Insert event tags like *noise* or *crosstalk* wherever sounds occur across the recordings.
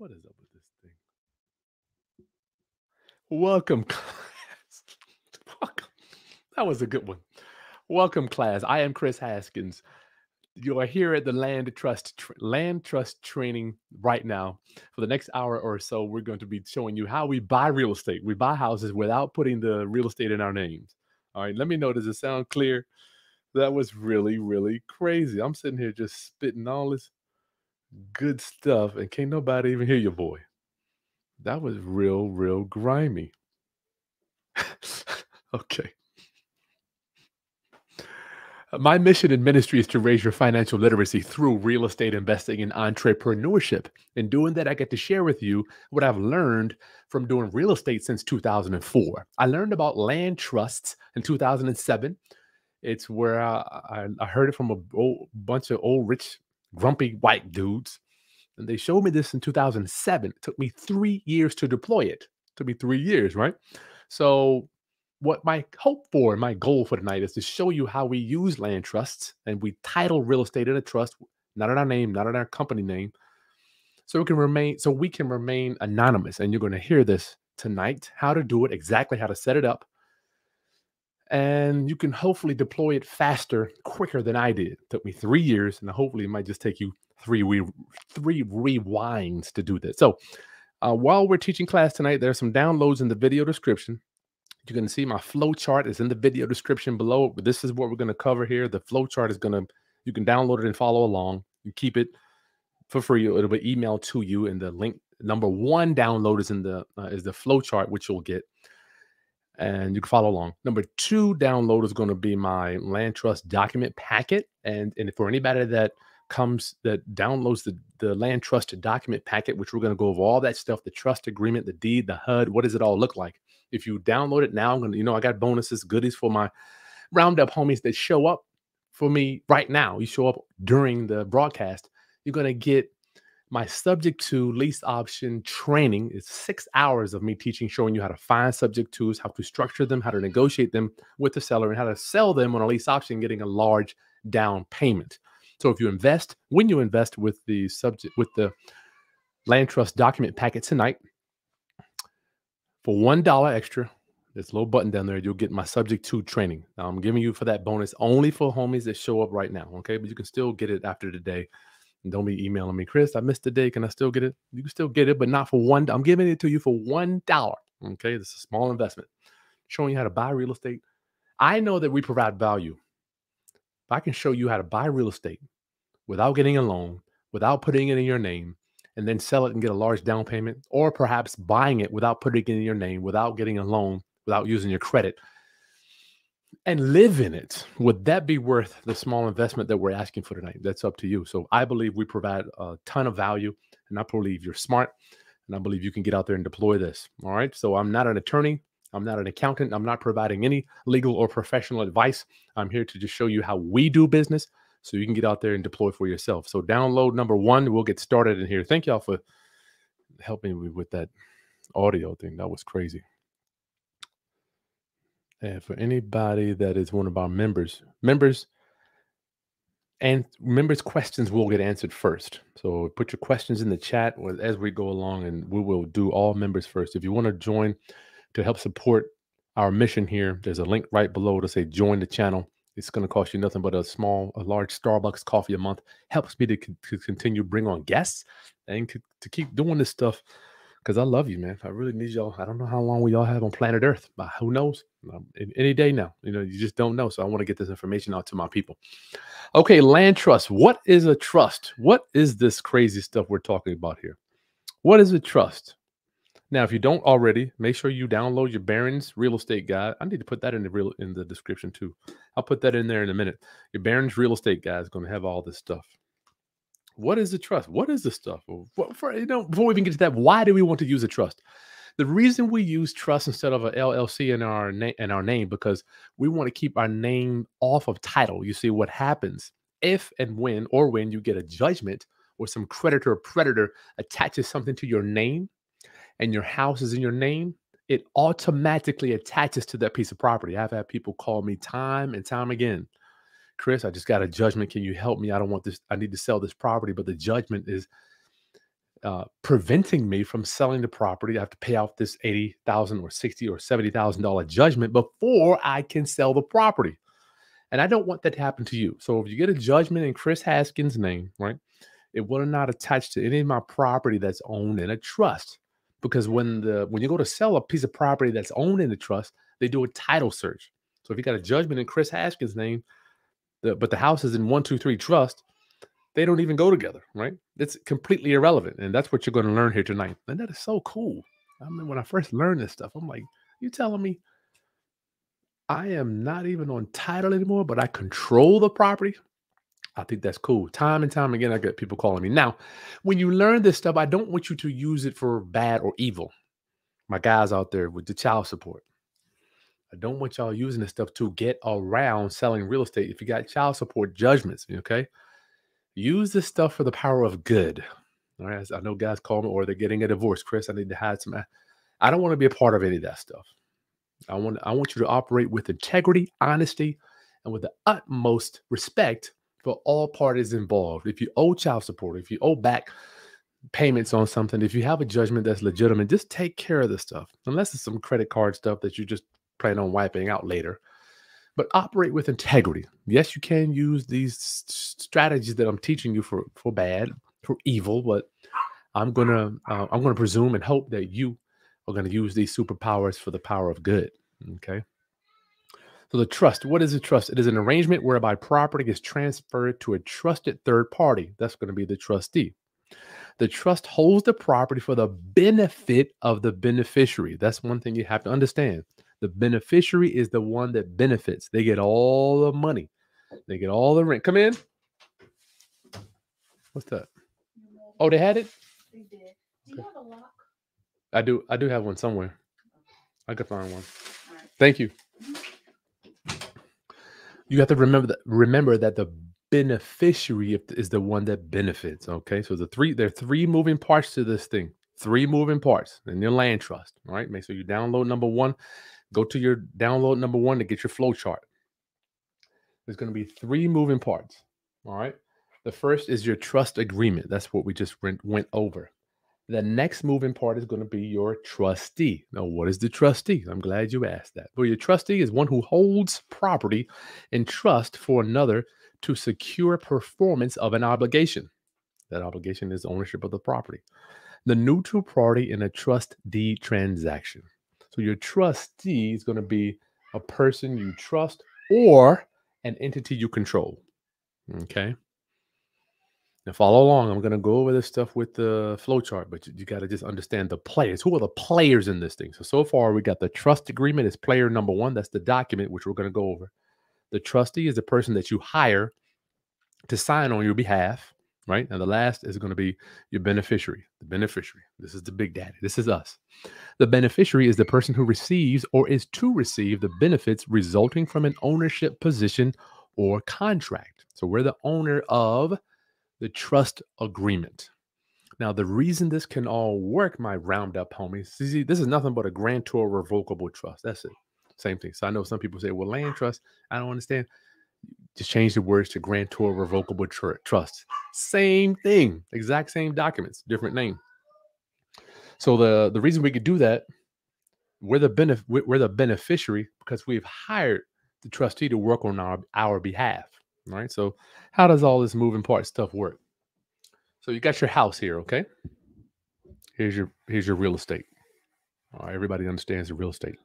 What is up with this thing? Welcome, *laughs* class. Welcome. That was a good one. Welcome, class. I am Kris Haskins. You are here at the Land Trust tr- Land Trust training right now. For the next hour or so, we're going to be showing you how we buy real estate. We buy houses without putting the real estate in our names. All right. Let me know. Does it sound clear? That was really, really crazy. I'm sitting here just spitting all this good stuff, and can't nobody even hear your boy. That was real, real grimy. *laughs* okay. Uh, my mission in ministry is to raise your financial literacy through real estate investing and entrepreneurship. In doing that, I get to share with you what I've learned from doing real estate since 2004. I learned about land trusts in 2007. It's where I, I, heard it from a bunch of old, rich, grumpy white dudes. And they showed me this in 2007. It took me three years to deploy it. it took me three years, right? So what my hope for, and my goal for tonight is to show you how we use land trusts and we title real estate in a trust, not in our name, not in our company name, so we can remain so we can remain anonymous. And you're going to hear this tonight, how to do it, exactly how to set it up. And you can hopefully deploy it faster, quicker than I did. It took me three years, and hopefully it might just take you three re- three rewinds to do this. So uh, while we're teaching class tonight, there are some downloads in the video description. You can see my flow chart is in the video description below. This is what we're going to cover here. The flow chart is going to, you can download it and follow along. You keep it for free. It'll be emailed to you. And the link number one download is in the uh, is the flow chart, which you'll get, and you can follow along. Number two download is going to be my land trust document packet. And and for anybody that comes that downloads the, the land trust document packet, which we're going to go over all that stuff, the trust agreement, the deed, the HUD, what does it all look like? If you download it now, I'm gonna, you know, I got bonuses, goodies for my roundup homies that show up for me right now. You show up during the broadcast, you're gonna get my subject to lease option training is six hours of me teaching, showing you how to find subject twos, how to structure them, how to negotiate them with the seller, and how to sell them on a lease option, getting a large down payment. So if you invest, when you invest with the subject with the land trust document packet tonight, for one dollar extra, a little button down there. You'll get my subject to training. Now, I'm giving you for that bonus only for homies that show up right now. Okay, but you can still get it after the day. Don't be emailing me, Kris. I missed the day. Can I still get it? You can still get it, but not for one. I'm giving it to you for one dollar. Okay, this is a small investment, showing you how to buy real estate. I know that we provide value. If I can show you how to buy real estate without getting a loan, without putting it in your name, and then sell it and get a large down payment, or perhaps buying it without putting it in your name, without getting a loan, without using your credit, and live in it, would that be worth the small investment that we're asking for tonight? That's up to you. So I believe we provide a ton of value, and I believe you're smart, and I believe you can get out there and deploy this. All right. So I'm not an attorney. I'm not an accountant. I'm not providing any legal or professional advice. I'm here to just show you how we do business so you can get out there and deploy for yourself. So download number one, we'll get started in here. Thank y'all for helping me with that audio thing. That was crazy. And for anybody that is one of our members, members and members' questions will get answered first. So put your questions in the chat as we go along, and we will do all members first. If you want to join to help support our mission here, there's a link right below to say join the channel. It's going to cost you nothing but a small, a large Starbucks coffee a month. Helps me to, to continue bring on guests and to, to keep doing this stuff because I love you, man. I really need y'all. I don't know how long we all have on planet Earth, but who knows? Um, any day now. You know, you just don't know. So I want to get this information out to my people. Okay, land trust. What is a trust? What is this crazy stuff we're talking about here? What is a trust? Now, if you don't already, make sure you download your Barron's Real Estate Guide. I need to put that in the real in the description too. I'll put that in there in a minute. Your Barron's Real Estate Guide is going to have all this stuff. What is the trust? What is the stuff? What, for, you know, before we even get to that, why do we want to use a trust? The reason we use trust instead of an LLC in our name in our name because we want to keep our name off of title. You see what happens if and when or when you get a judgment or some creditor or predator attaches something to your name and your house is in your name, it automatically attaches to that piece of property. I've had people call me time and time again. Kris, I just got a judgment. Can you help me? I don't want this. I need to sell this property, but the judgment is uh, preventing me from selling the property. I have to pay off this eighty thousand or sixty or seventy thousand dollar judgment before I can sell the property. And I don't want that to happen to you. So if you get a judgment in Kris Haskins' name, right, it will not attach to any of my property that's owned in a trust. Because when the when you go to sell a piece of property that's owned in the trust, they do a title search. So if you got a judgment in Kris Haskins' name, the, but the house is in one, two, three trust, they don't even go together, right? It's completely irrelevant. And that's what you're going to learn here tonight. And that is so cool. I mean, when I first learned this stuff, I'm like, you telling me I am not even on title anymore, but I control the property? I think that's cool. Time and time again, I get people calling me. Now, when you learn this stuff, I don't want you to use it for bad or evil. My guys out there with the child support. Don't want y'all using this stuff to get around selling real estate. If you got child support judgments, okay? Use this stuff for the power of good. All right. I know guys call me or they're getting a divorce. Kris, I need to hide some. I don't want to be a part of any of that stuff. I want I want you to operate with integrity, honesty, and with the utmost respect for all parties involved. If you owe child support, if you owe back payments on something, if you have a judgment that's legitimate, just take care of the stuff. Unless it's some credit card stuff that you just plan on wiping out later. But operate with integrity. Yes, you can use these strategies that I'm teaching you for for bad, for evil, but I'm gonna uh, I'm gonna presume and hope that you are gonna use these superpowers for the power of good. Okay. So the trust, what is a trust? It is an arrangement whereby property is transferred to a trusted third party. That's going to be the trustee. The trust holds the property for the benefit of the beneficiary. That's one thing you have to understand. The beneficiary is the one that benefits. They get all the money. They get all the rent. Come in. What's that? Oh, they had it? They did. Do you have a lock? I do. I do have one somewhere. I could find one. Thank you. You have to remember that remember that the beneficiary is the one that benefits. Okay. So the three there are three moving parts to this thing. Three moving parts in your land trust. All right. Make sure you download number one Go to your download number one to get your flow chart. There's going to be three moving parts. All right. The first is your trust agreement. That's what we just went, went over. The next moving part is going to be your trustee. Now, what is the trustee? I'm glad you asked that. Well, your trustee is one who holds property in trust for another to secure performance of an obligation. That obligation is ownership of the property. The neutral party in a trust deed transaction. So your trustee is going to be a person you trust or an entity you control. Okay. Now follow along. I'm going to go over this stuff with the flow chart, but you, you got to just understand the players. Who are the players in this thing? So so far we got the trust agreement is player number one. That's the document which we're going to go over. The trustee is the person that you hire to sign on your behalf right? And the last is going to be your beneficiary. The beneficiary. This is the big daddy. This is us. The beneficiary is the person who receives or is to receive the benefits resulting from an ownership position or contract. So we're the owner of the trust agreement. Now, the reason this can all work, my roundup homies, see, this is nothing but a grantor revocable trust. That's it. Same thing. So I know some people say, well, land trust, I don't understand. Just change the words to grantor revocable tr- trust. Same thing, exact same documents, different name. So the the reason we could do that, we're the benef- we're the beneficiary because we've hired the trustee to work on our our behalf. Right. So how does all this moving part stuff work? So you got your house here, okay? Here's your here's your real estate. All right, everybody understands the real estate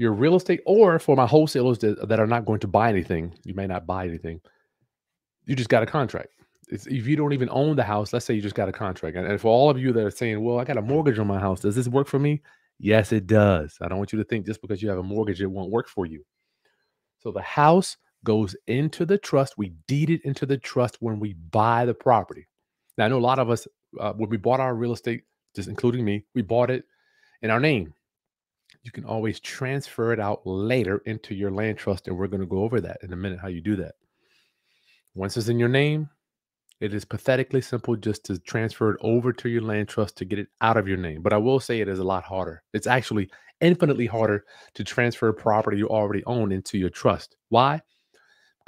your real estate, or for my wholesalers that, that are not going to buy anything, you may not buy anything. You just got a contract. It's, if you don't even own the house, let's say you just got a contract. And, and for all of you that are saying, well, I got a mortgage on my house, does this work for me? Yes, it does. I don't want you to think just because you have a mortgage, it won't work for you. So the house goes into the trust. We deed it into the trust when we buy the property. Now, I know a lot of us, uh, when we bought our real estate, just including me, we bought it in our name you can always transfer it out later into your land trust. And we're going to go over that in a minute how you do that. Once it's in your name, it is pathetically simple just to transfer it over to your land trust to get it out of your name. But I will say it is a lot harder. It's actually infinitely harder to transfer property you already own into your trust. Why?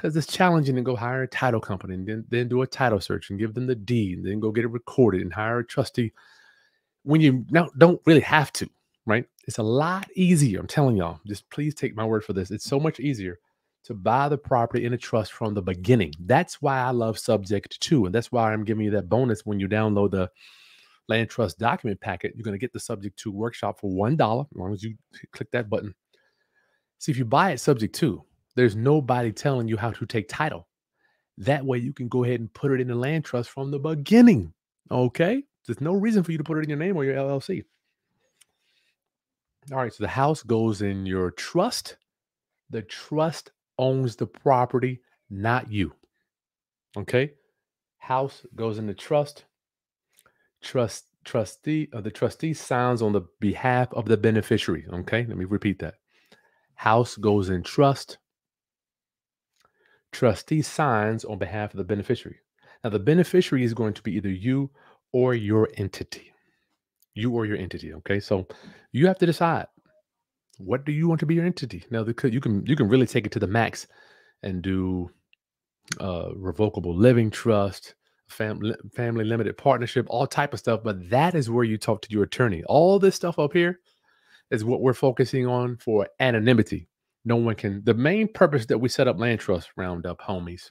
because it's challenging to go hire a title company and then, then do a title search and give them the deed and then go get it recorded and hire a trustee when you now don't really have to, right? It's a lot easier. I'm telling y'all, just please take my word for this. It's so much easier to buy the property in a trust from the beginning. That's why I love Subject To. and that's why I'm giving you that bonus when you download the land trust document packet. You're going to get the Subject To workshop for one dollar as long as you click that button. See, if you buy it Subject To, there's nobody telling you how to take title. That way, you can go ahead and put it in the land trust from the beginning. Okay, there's no reason for you to put it in your name or your LLC. All right, so the house goes in your trust. The trust owns the property, not you. Okay? House goes in the trust. Trust trustee uh, the trustee signs on the behalf of the beneficiary. Okay, let me repeat that. House goes in trust. Trustee signs on behalf of the beneficiary. Now, the beneficiary is going to be either you or your entity. You or your entity. Okay, so you have to decide what do you want to be your entity? Now, you can you can really take it to the max and do uh, revocable living trust, family family limited partnership, all type of stuff. But that is where you talk to your attorney. All this stuff up here is what we're focusing on for anonymity. No one can. The main purpose that we set up Land Trust Roundup, homies,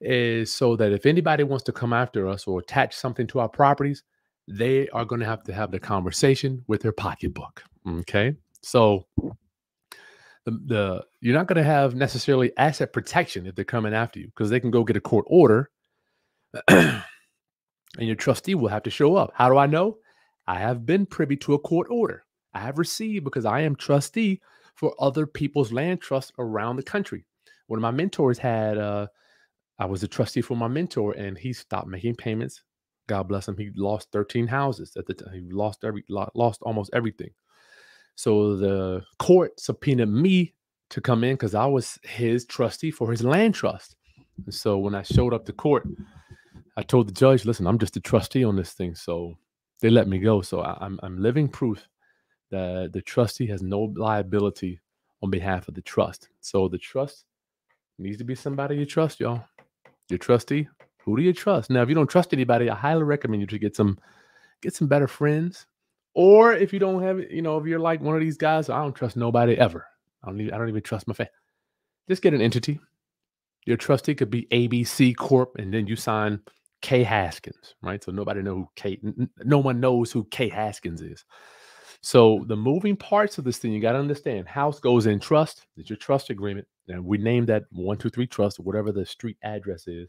is so that if anybody wants to come after us or attach something to our properties, they are going to have to have the conversation with their pocketbook. Okay. So the, the you're not going to have necessarily asset protection if they're coming after you because they can go get a court order *clears throat* and your trustee will have to show up. How do I know? I have been privy to a court order. I have received because I am trustee for other people's land trusts around the country. One of my mentors had uh I was a trustee for my mentor and he stopped making payments. God bless him. He lost 13 houses at the time. He lost every lost almost everything. So the court subpoenaed me to come in because I was his trustee for his land trust. And so when I showed up to court, I told the judge, listen, I'm just a trustee on this thing. So they let me go. So I, I'm, I'm living proof that the trustee has no liability on behalf of the trust. So the trust needs to be somebody you trust, y'all. Your trustee, who do you trust? Now, if you don't trust anybody, I highly recommend you to get some get some better friends, or if you don't have, you know, if you're like one of these guys, I don't trust nobody ever. I don't even, I don't even trust my family. Just get an entity. Your trustee could be ABC Corp, and then you sign K Haskins, right? So nobody know who K. No one knows who K Haskins is. So the moving parts of this thing, you got to understand. House goes in trust. It's your trust agreement, and we name that one two three trust, whatever the street address is.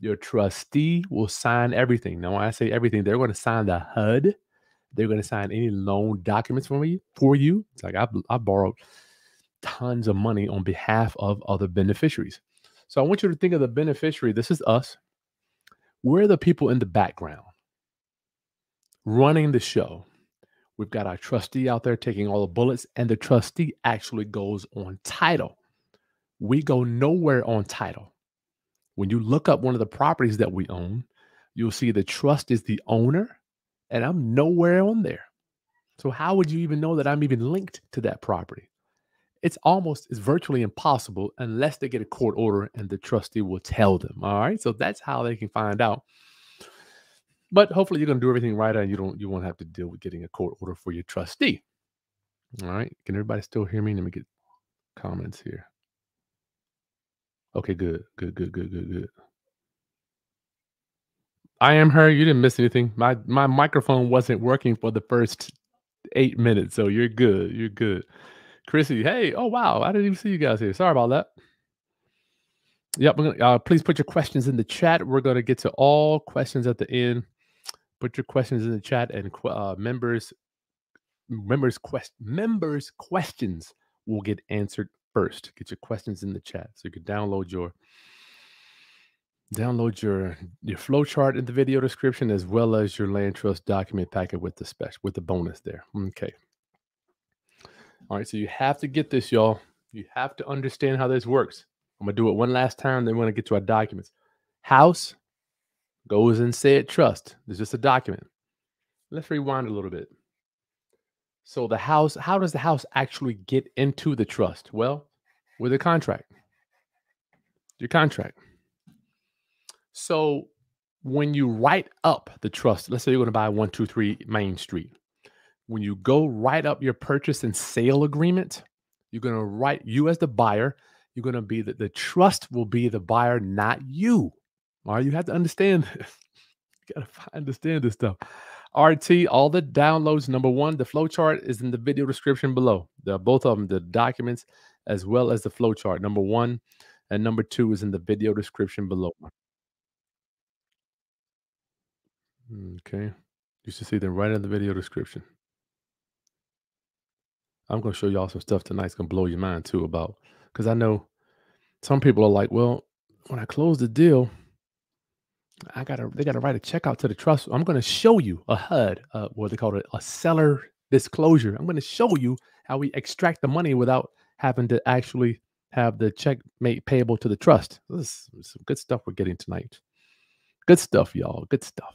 Your trustee will sign everything. Now, when I say everything, they're going to sign the HUD they're going to sign any loan documents for you. For you, it's like I, I borrowed tons of money on behalf of other beneficiaries. So I want you to think of the beneficiary. This is us. We're the people in the background running the show. We've got our trustee out there taking all the bullets, and the trustee actually goes on title. We go nowhere on title. When you look up one of the properties that we own, you'll see the trust is the owner and I'm nowhere on there. So how would you even know that I'm even linked to that property? It's almost it's virtually impossible unless they get a court order and the trustee will tell them. All right. So that's how they can find out. But hopefully you're gonna do everything right and you don't you won't have to deal with getting a court order for your trustee. All right. Can everybody still hear me? Let me get comments here. Okay, good, good, good, good, good, good. I am her. You didn't miss anything. My my microphone wasn't working for the first eight minutes, so you're good. You're good. Chrissy, hey, oh wow, I didn't even see you guys here. Sorry about that. Yep, gonna, uh, please put your questions in the chat. We're going to get to all questions at the end. Put your questions in the chat, and uh, members members quest members questions will get answered first. Get your questions in the chat so you can download your Download your your flow chart in the video description as well as your land trust document packet with the special with the bonus there. Okay. All right, so you have to get this, y'all. You have to understand how this works. I'm gonna do it one last time, then we're gonna get to our documents. House goes and said trust. It's just a document. Let's rewind a little bit. So the house, how does the house actually get into the trust? Well, with a contract. your contract. So when you write up the trust, let's say you're going to buy 123 Main Street. When you go write up your purchase and sale agreement, you're going to write you as the buyer, you're going to be that the trust will be the buyer, not you. All right, you have to understand *laughs* this. You got to understand this stuff. RT, all the downloads. Number one, the flow chart is in the video description below. Both of them, the documents as well as the flow chart. Number one and number two is in the video description below. Okay. You should see them right in the video description. I'm going to show y'all some stuff tonight. It's going to blow your mind too about because I know some people are like, well, when I close the deal, I gotta they gotta write a check out to the trust. I'm gonna show you a HUD, uh, what they call it, a seller disclosure. I'm gonna show you how we extract the money without having to actually have the check made payable to the trust. This is some good stuff we're getting tonight. Good stuff, y'all. Good stuff.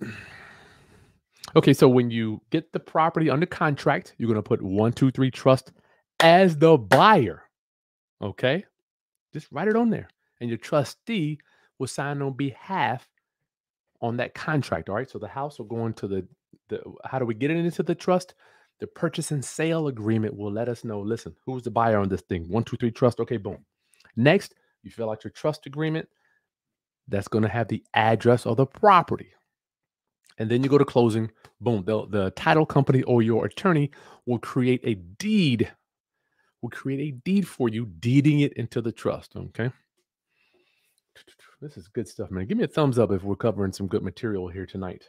*sighs* Okay, so when you get the property under contract, you're gonna put one, two, three trust as the buyer. Okay, just write it on there and your trustee will sign on behalf on that contract. All right. So the house will go into the, the how do we get it into the trust? The purchase and sale agreement will let us know, listen, who's the buyer on this thing? One, two, three, trust. Okay, boom. Next, you fill out your trust agreement. That's going to have the address of the property. And then you go to closing. Boom. The, the title company or your attorney will create a deed, will create a deed for you, deeding it into the trust. Okay. *tsk* This is good stuff, man. Give me a thumbs up if we're covering some good material here tonight.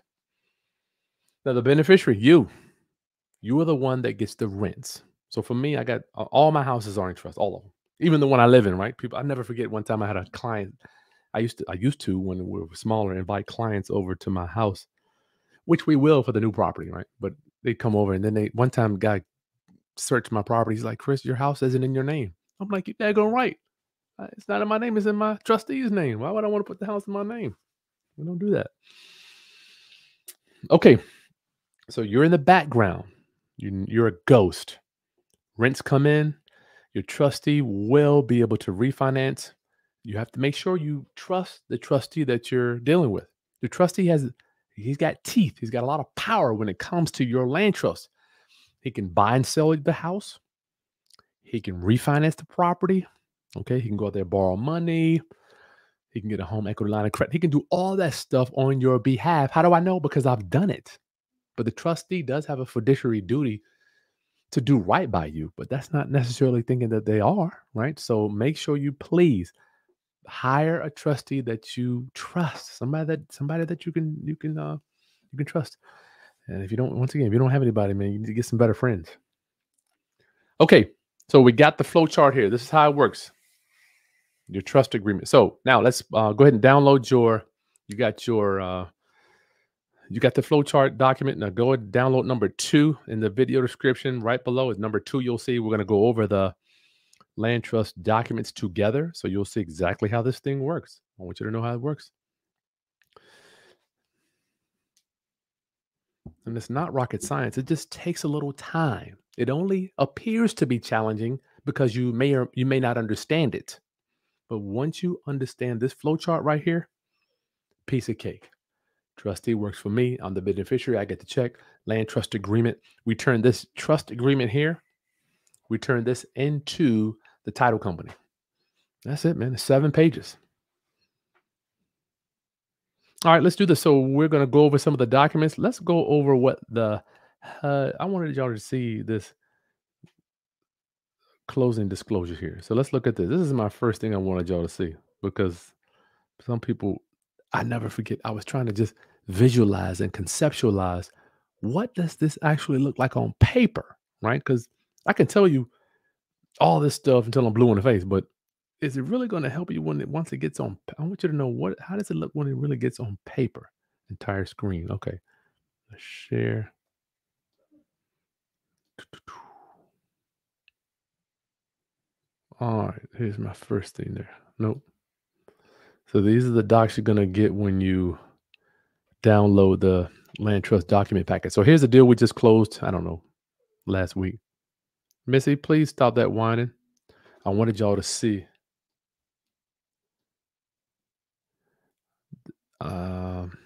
Now, the beneficiary, you, you are the one that gets the rents. So for me, I got all my houses are in trust, all of them, even the one I live in. Right? People, I never forget. One time I had a client. I used to, I used to when we were smaller, invite clients over to my house, which we will for the new property, right? But they come over and then they one time guy searched my property. He's like, Kris, your house isn't in your name. I'm like, you daggone right. Uh, it's not in my name, it's in my trustee's name. Why would I want to put the house in my name? We don't do that. Okay. So you're in the background. You, you're a ghost. Rents come in. Your trustee will be able to refinance. You have to make sure you trust the trustee that you're dealing with. The trustee has he's got teeth. He's got a lot of power when it comes to your land trust. He can buy and sell the house. He can refinance the property. Okay, he can go out there borrow money. He can get a home equity line of credit. He can do all that stuff on your behalf. How do I know? Because I've done it. But the trustee does have a fiduciary duty to do right by you, but that's not necessarily thinking that they are, right? So make sure you please hire a trustee that you trust, somebody that somebody that you can you can uh you can trust. And if you don't, once again, if you don't have anybody, man, you need to get some better friends. Okay, so we got the flow chart here. This is how it works your trust agreement. So now let's uh, go ahead and download your. You got your. Uh, you got the flowchart document. Now go download number two in the video description. Right below is number two. You'll see we're going to go over the land trust documents together, so you'll see exactly how this thing works. I want you to know how it works. And it's not rocket science. It just takes a little time. It only appears to be challenging because you may or you may not understand it. But once you understand this flow chart right here, piece of cake. Trustee works for me. I'm the beneficiary. I get the check. Land trust agreement. We turn this trust agreement here. We turn this into the title company. That's it, man. It's seven pages. All right, let's do this. So we're going to go over some of the documents. Let's go over what the uh, I wanted y'all to see this closing disclosure here. So let's look at this. This is my first thing I wanted y'all to see because some people, I never forget, I was trying to just visualize and conceptualize what does this actually look like on paper, right? Because I can tell you all this stuff until I'm blue in the face, but is it really going to help you when it once it gets on? I want you to know what how does it look when it really gets on paper? Entire screen. Okay. Let's share. All right, here's my first thing there. Nope. So these are the docs you're gonna get when you download the land trust document packet. So here's the deal we just closed. I don't know, last week. Missy, please stop that whining. I wanted y'all to see. Um,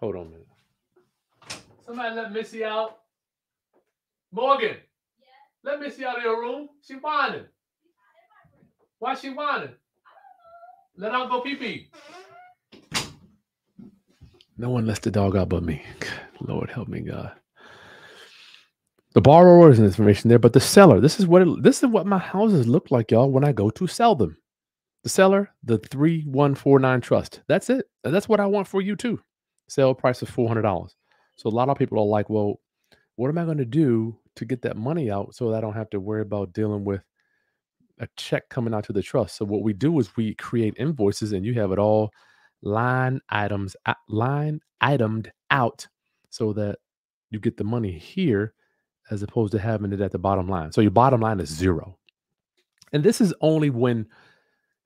hold on a minute. Somebody let Missy out. Morgan, yeah. let Missy out of your room. She whining. Why she whining? Let out go pee pee. No one lets the dog out but me. Lord help me, God. The borrower is information there, but the seller. This is what it, this is what my houses look like, y'all. When I go to sell them, the seller, the three one four nine trust. That's it. That's what I want for you too. Sale price is four hundred dollars. So a lot of people are like, well, what am I going to do to get that money out so that I don't have to worry about dealing with a check coming out to the trust? So what we do is we create invoices, and you have it all line items line itemed out so that you get the money here as opposed to having it at the bottom line. So your bottom line is zero. And this is only when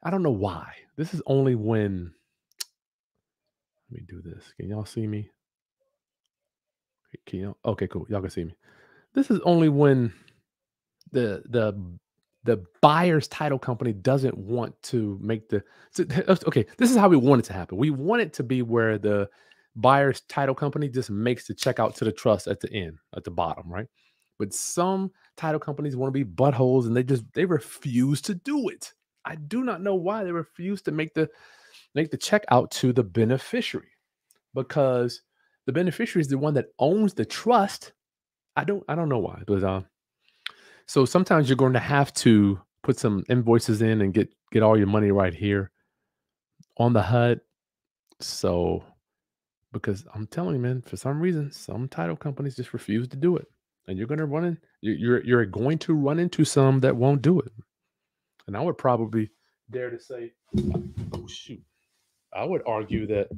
I don't know why. This is only when let me do this. Can y'all see me? Can y'all okay, cool. Y'all can see me. This is only when the the the buyer's title company doesn't want to make the so, okay this is how we want it to happen. We want it to be where the buyer's title company just makes the check out to the trust at the end at the bottom right? But some title companies want to be buttholes and they just they refuse to do it. I do not know why they refuse to make the make the check out to the beneficiary because the beneficiary is the one that owns the trust. I don't i don't know why but uh so sometimes you're going to have to put some invoices in and get get all your money right here on the HUD. So because I'm telling you, man, for some reason, some title companies just refuse to do it, and you're going to run in. You're you're going to run into some that won't do it. And I would probably dare to say, oh shoot, I would argue that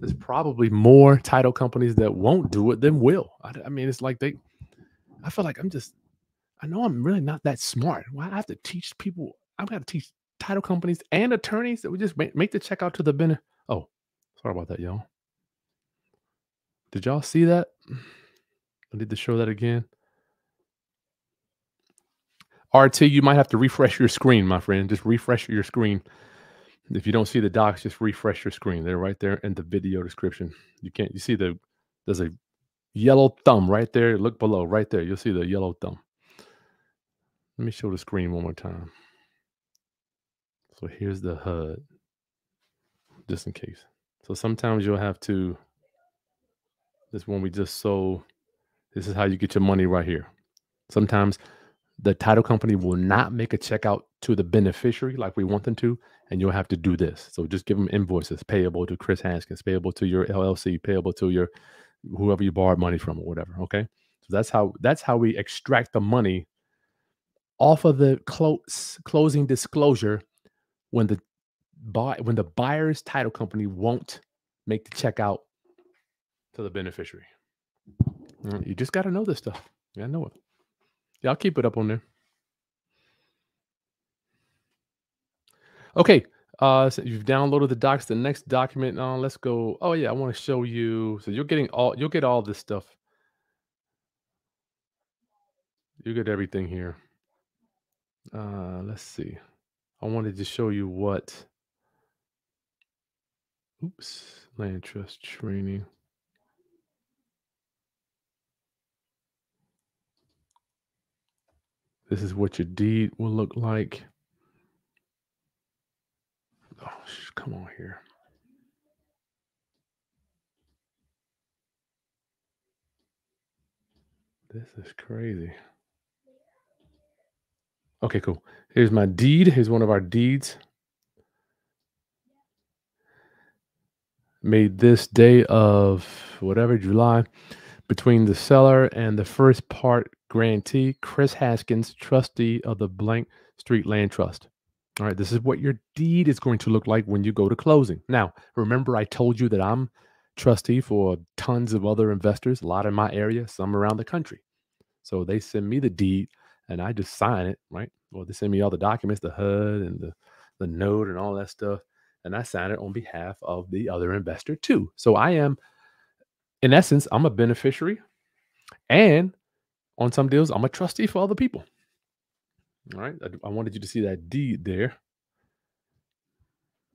there's probably more title companies that won't do it than will. I, I mean, it's like they. I feel like I'm just I know I'm really not that smart. Why I have to teach people? I've got to teach title companies and attorneys that we just make, make the check out to the benefit. Oh, sorry about that, y'all. Did y'all see that? I need to show that again. RT, you might have to refresh your screen, my friend. Just refresh your screen. If you don't see the docs, just refresh your screen. They're right there in the video description. You can't, you see the, there's a yellow thumb right there. Look below, right there. You'll see the yellow thumb. Let me show the screen one more time. So here's the HUD, just in case. So sometimes you'll have to, this one we just sold, this is how you get your money right here. Sometimes the title company will not make a check out to the beneficiary like we want them to, and you'll have to do this. So just give them invoices payable to Kris Haskins, payable to your LLC, payable to your whoever you borrowed money from or whatever. Okay. So that's how that's how we extract the money off of the close, closing disclosure when the buy when the buyer's title company won't make the check out to the beneficiary. Mm, you just got to know this stuff. Yeah, I know it. Yeah, I'll keep it up on there. Okay. Uh, so you've downloaded the docs. The next document. Uh, let's go. Oh yeah, I want to show you. So you're getting all. You'll get all this stuff. You get everything here. Uh, let's see. I wanted to show you what. Oops, land trust training. This is what your deed will look like. Oh, come on here. This is crazy. Okay, cool. Here's my deed. Here's one of our deeds. Made this day of whatever, July, between the seller and the first part grantee, Kris Haskins, trustee of the Blank Street Land Trust. All right, this is what your deed is going to look like when you go to closing. Now, remember, I told you that I'm trustee for tons of other investors, a lot in my area, some around the country. So they send me the deed and I just sign it, right? Well, they send me all the documents, the HUD and the, the note and all that stuff. And I sign it on behalf of the other investor too. So I am, in essence, I'm a beneficiary. And on some deals, I'm a trustee for other people. All right. I, I wanted you to see that deed there.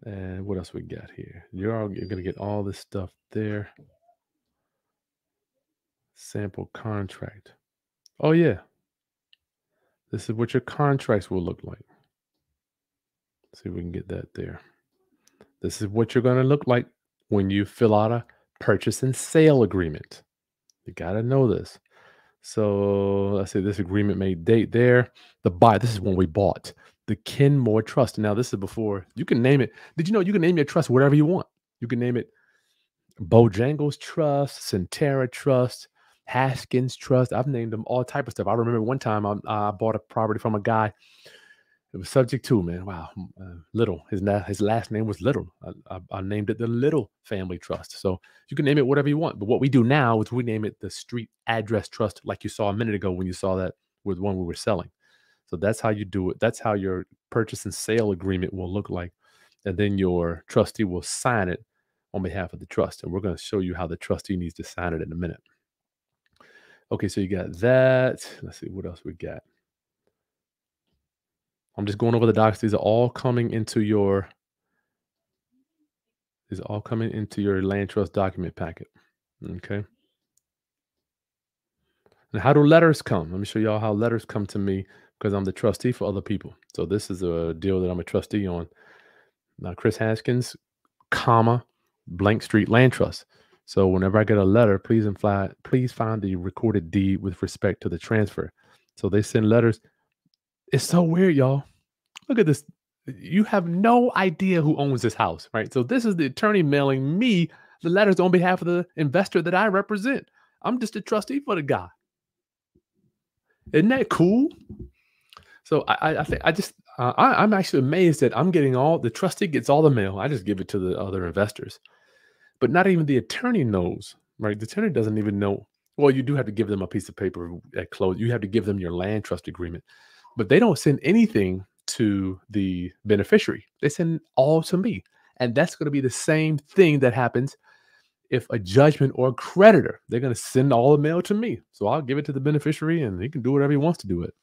And what else we got here? You're, all, you're going to get all this stuff there. Sample contract. Oh, yeah. This is what your contracts will look like. Let's see if we can get that there. This is what you're going to look like when you fill out a purchase and sale agreement. You got to know this. So let's say this agreement made date there. The buy, this is when we bought the Kenmore Trust. Now, this is before you can name it. Did you know you can name your trust whatever you want? You can name it Bojangles Trust, Centera Trust, Haskins Trust. I've named them all type of stuff. I remember one time I, I bought a property from a guy it was subject to man. Wow, uh, Little. His na- his last name was Little. I, I, I, named it the Little Family Trust. So you can name it whatever you want. But what we do now is we name it the Street Address Trust, like you saw a minute ago when you saw that with one we were selling. So that's how you do it. That's how your purchase and sale agreement will look like, and then your trustee will sign it on behalf of the trust. And we're going to show you how the trustee needs to sign it in a minute. Okay, so you got that. Let's see what else we got. I'm just going over the docs. These are all coming into your these are all coming into your land trust document packet. Okay. And how do letters come? Let me show y'all how letters come to me because I'm the trustee for other people. So this is a deal that I'm a trustee on. Now, Kris Haskins, comma, Blank Street Land Trust. So whenever I get a letter, please imply, please find the recorded deed with respect to the transfer. So they send letters it's so weird, y'all. Look at this. You have no idea who owns this house, right? So this is the attorney mailing me the letters on behalf of the investor that I represent. I'm just a trustee for the guy. Isn't that cool? So I, I think I just uh, I, I'm actually amazed that I'm getting all the trustee gets all the mail. I just give it to the other investors, but not even the attorney knows, right? The attorney doesn't even know. Well, you do have to give them a piece of paper at close. You have to give them your land trust agreement but they don't send anything to the beneficiary. They send all to me. And that's going to be the same thing that happens if a judgment or a creditor, they're going to send all the mail to me. So I'll give it to the beneficiary and he can do whatever he wants to do it.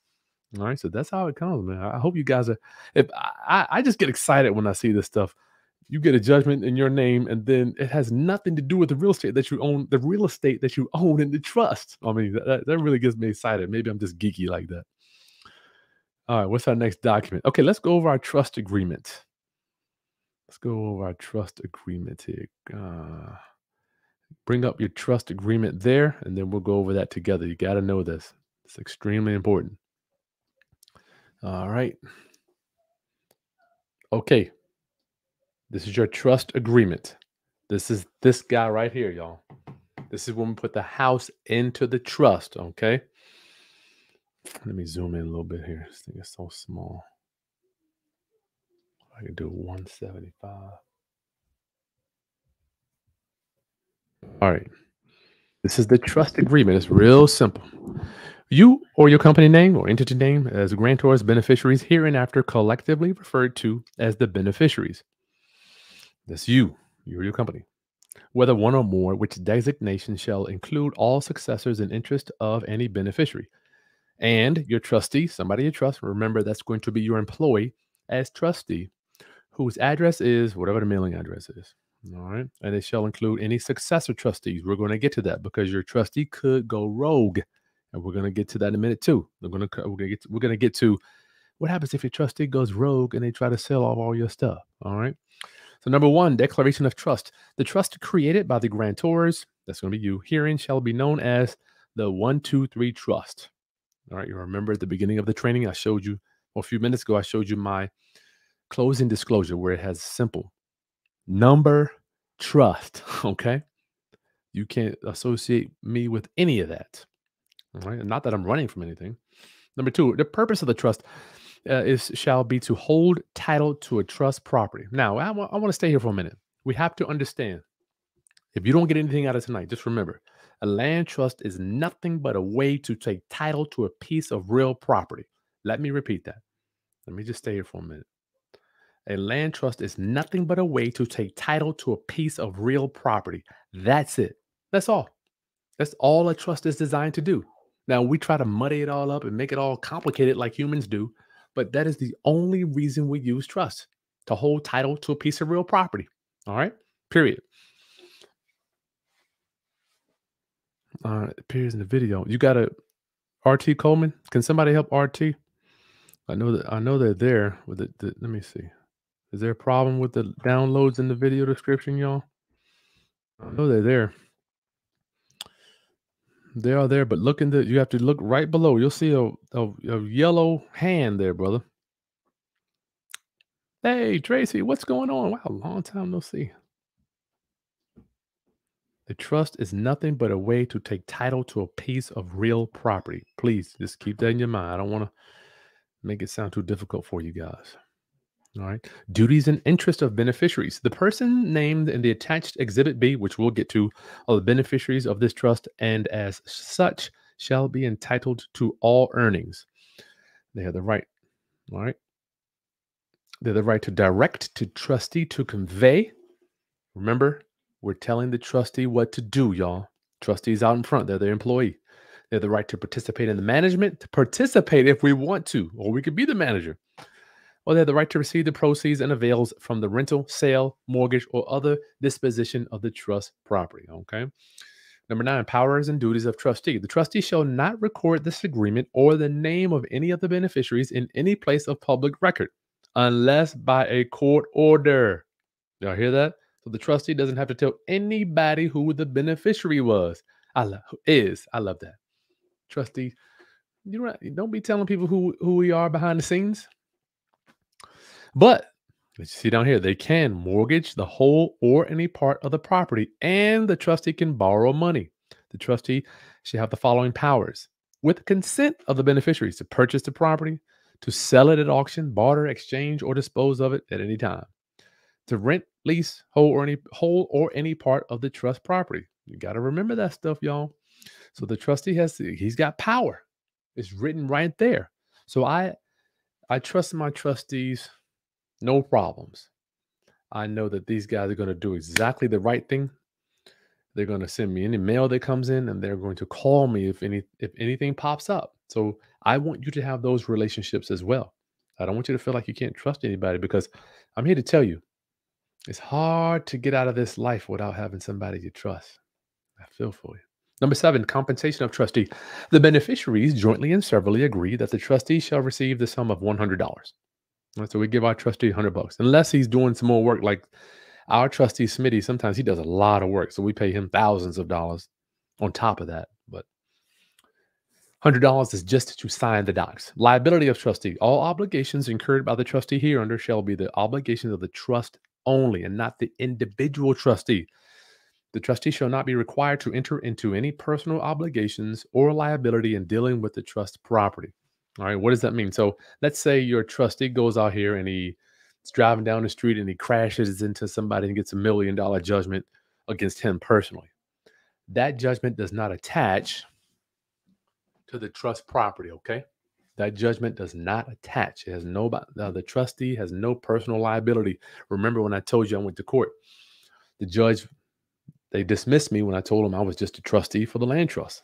All right. So that's how it comes, man. I hope you guys are, if I, I just get excited when I see this stuff. You get a judgment in your name, and then it has nothing to do with the real estate that you own, the real estate that you own in the trust. I mean, that, that really gets me excited. Maybe I'm just geeky like that. All right, what's our next document? Okay, let's go over our trust agreement. Let's go over our trust agreement here. Uh, bring up your trust agreement there, and then we'll go over that together. You got to know this, it's extremely important. All right. Okay. This is your trust agreement. This is this guy right here, y'all. This is when we put the house into the trust, okay? Let me zoom in a little bit here. This thing is so small. I can do 175. All right. This is the trust agreement. It's real simple. You or your company name or entity name as grantors, beneficiaries, hereinafter collectively referred to as the beneficiaries. That's you, you or your company. Whether one or more, which designation shall include all successors in interest of any beneficiary and your trustee, somebody you trust. Remember, that's going to be your employee as trustee, whose address is whatever the mailing address is. All right. And it shall include any successor trustees. We're going to get to that because your trustee could go rogue. And we're going to get to that in a minute too. We're going to we're going to get to, we're going to get to what happens if your trustee goes rogue and they try to sell off all your stuff. All right. So number one, declaration of trust. The trust created by the grantors, that's going to be you, herein shall be known as the one, two, three trust. All right. You remember at the beginning of the training, I showed you, well, a few minutes ago, I showed you my closing disclosure where it has simple number trust. *laughs* Okay. You can't associate me with any of that. All right. Not that I'm running from anything. Number two, the purpose of the trust uh, is shall be to hold title to a trust property. Now, I, w- I want to stay here for a minute. We have to understand if you don't get anything out of tonight, just remember a land trust is nothing but a way to take title to a piece of real property. Let me repeat that. Let me just stay here for a minute. A land trust is nothing but a way to take title to a piece of real property. That's it. That's all. That's all a trust is designed to do. Now, we try to muddy it all up and make it all complicated like humans do, but that is the only reason we use trust to hold title to a piece of real property. All right, period. Uh, it appears in the video. You got a RT Coleman. Can somebody help RT? I know that I know they're there with the, the let me see. Is there a problem with the downloads in the video description, y'all? I know they're there. They are there, but look in the you have to look right below. You'll see a, a, a yellow hand there, brother. Hey, Tracy, what's going on? Wow, long time no see. The trust is nothing but a way to take title to a piece of real property. Please just keep that in your mind. I don't want to make it sound too difficult for you guys. All right. Duties and interest of beneficiaries. The person named in the attached Exhibit B, which we'll get to, are the beneficiaries of this trust and as such shall be entitled to all earnings. They have the right. All right. They have the right to direct to trustee to convey. Remember, we're telling the trustee what to do, y'all. Trustees out in front, they're their employee. They have the right to participate in the management, to participate if we want to, or we could be the manager or they have the right to receive the proceeds and avails from the rental, sale, mortgage, or other disposition of the trust property. Okay. Number nine, powers and duties of trustee. The trustee shall not record this agreement or the name of any of the beneficiaries in any place of public record unless by a court order. Y'all hear that? So the trustee doesn't have to tell anybody who the beneficiary was. I love is. I love that. Trustee, you don't, don't be telling people who who we are behind the scenes. But as you see down here, they can mortgage the whole or any part of the property, and the trustee can borrow money. The trustee should have the following powers with consent of the beneficiaries to purchase the property, to sell it at auction, barter, exchange, or dispose of it at any time, to rent, lease, whole or any whole or any part of the trust property. You got to remember that stuff, y'all. So the trustee has to, he's got power. It's written right there. So I I trust my trustees no problems. I know that these guys are going to do exactly the right thing. They're going to send me any mail that comes in and they're going to call me if any if anything pops up. So I want you to have those relationships as well. I don't want you to feel like you can't trust anybody because I'm here to tell you it's hard to get out of this life without having somebody you trust. I feel for you. Number seven, compensation of trustee. The beneficiaries jointly and severally agree that the trustee shall receive the sum of $100. So we give our trustee 100 bucks, unless he's doing some more work. Like our trustee Smitty, sometimes he does a lot of work, so we pay him thousands of dollars on top of that. But hundred dollars is just to sign the docs. Liability of trustee: all obligations incurred by the trustee here under shall be the obligations of the trust only, and not the individual trustee. The trustee shall not be required to enter into any personal obligations or liability in dealing with the trust property. All right, what does that mean? So let's say your trustee goes out here and he's driving down the street and he crashes into somebody and gets a million dollar judgment against him personally. That judgment does not attach to the trust property, okay? That judgment does not attach. It has no uh, the trustee has no personal liability. Remember when I told you I went to court? The judge they dismissed me when I told him I was just a trustee for the land trust.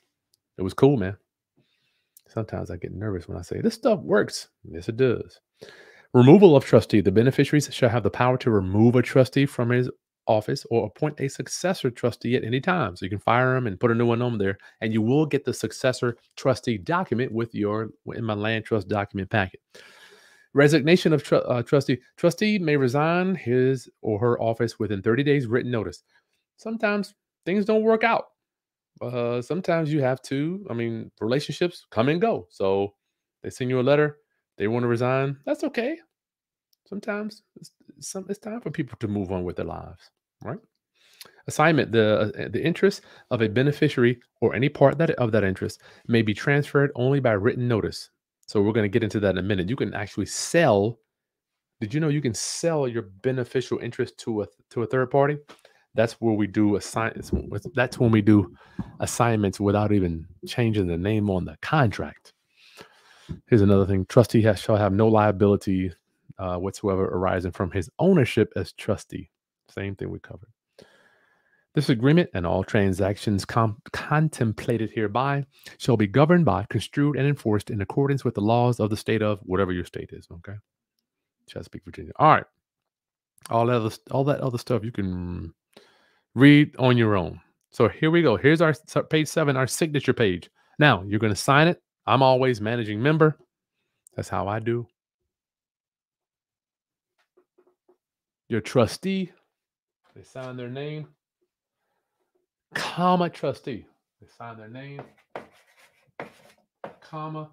It was cool, man. Sometimes I get nervous when I say this stuff works. Yes, it does. Removal of trustee. The beneficiaries shall have the power to remove a trustee from his office or appoint a successor trustee at any time. So you can fire him and put a new one on there, and you will get the successor trustee document with your in my land trust document packet. Resignation of tr- uh, trustee. Trustee may resign his or her office within 30 days written notice. Sometimes things don't work out uh, sometimes you have to. I mean, relationships come and go. So they send you a letter, they want to resign. That's okay. Sometimes it's, some, it's time for people to move on with their lives, right? Assignment: the uh, the interest of a beneficiary or any part that of that interest may be transferred only by written notice. So we're going to get into that in a minute. You can actually sell. Did you know you can sell your beneficial interest to a to a third party? That's where we do assignments. That's when we do assignments without even changing the name on the contract. Here's another thing: trustee has, shall have no liability uh, whatsoever arising from his ownership as trustee. Same thing we covered. This agreement and all transactions com- contemplated hereby shall be governed by, construed, and enforced in accordance with the laws of the state of whatever your state is. Okay, Chesapeake, Virginia. All right, all that other, all that other stuff you can read on your own. So here we go. Here's our page seven, our signature page. Now you're going to sign it. I'm always managing member. That's how I do. Your trustee, they sign their name comma trustee. They sign their name, comma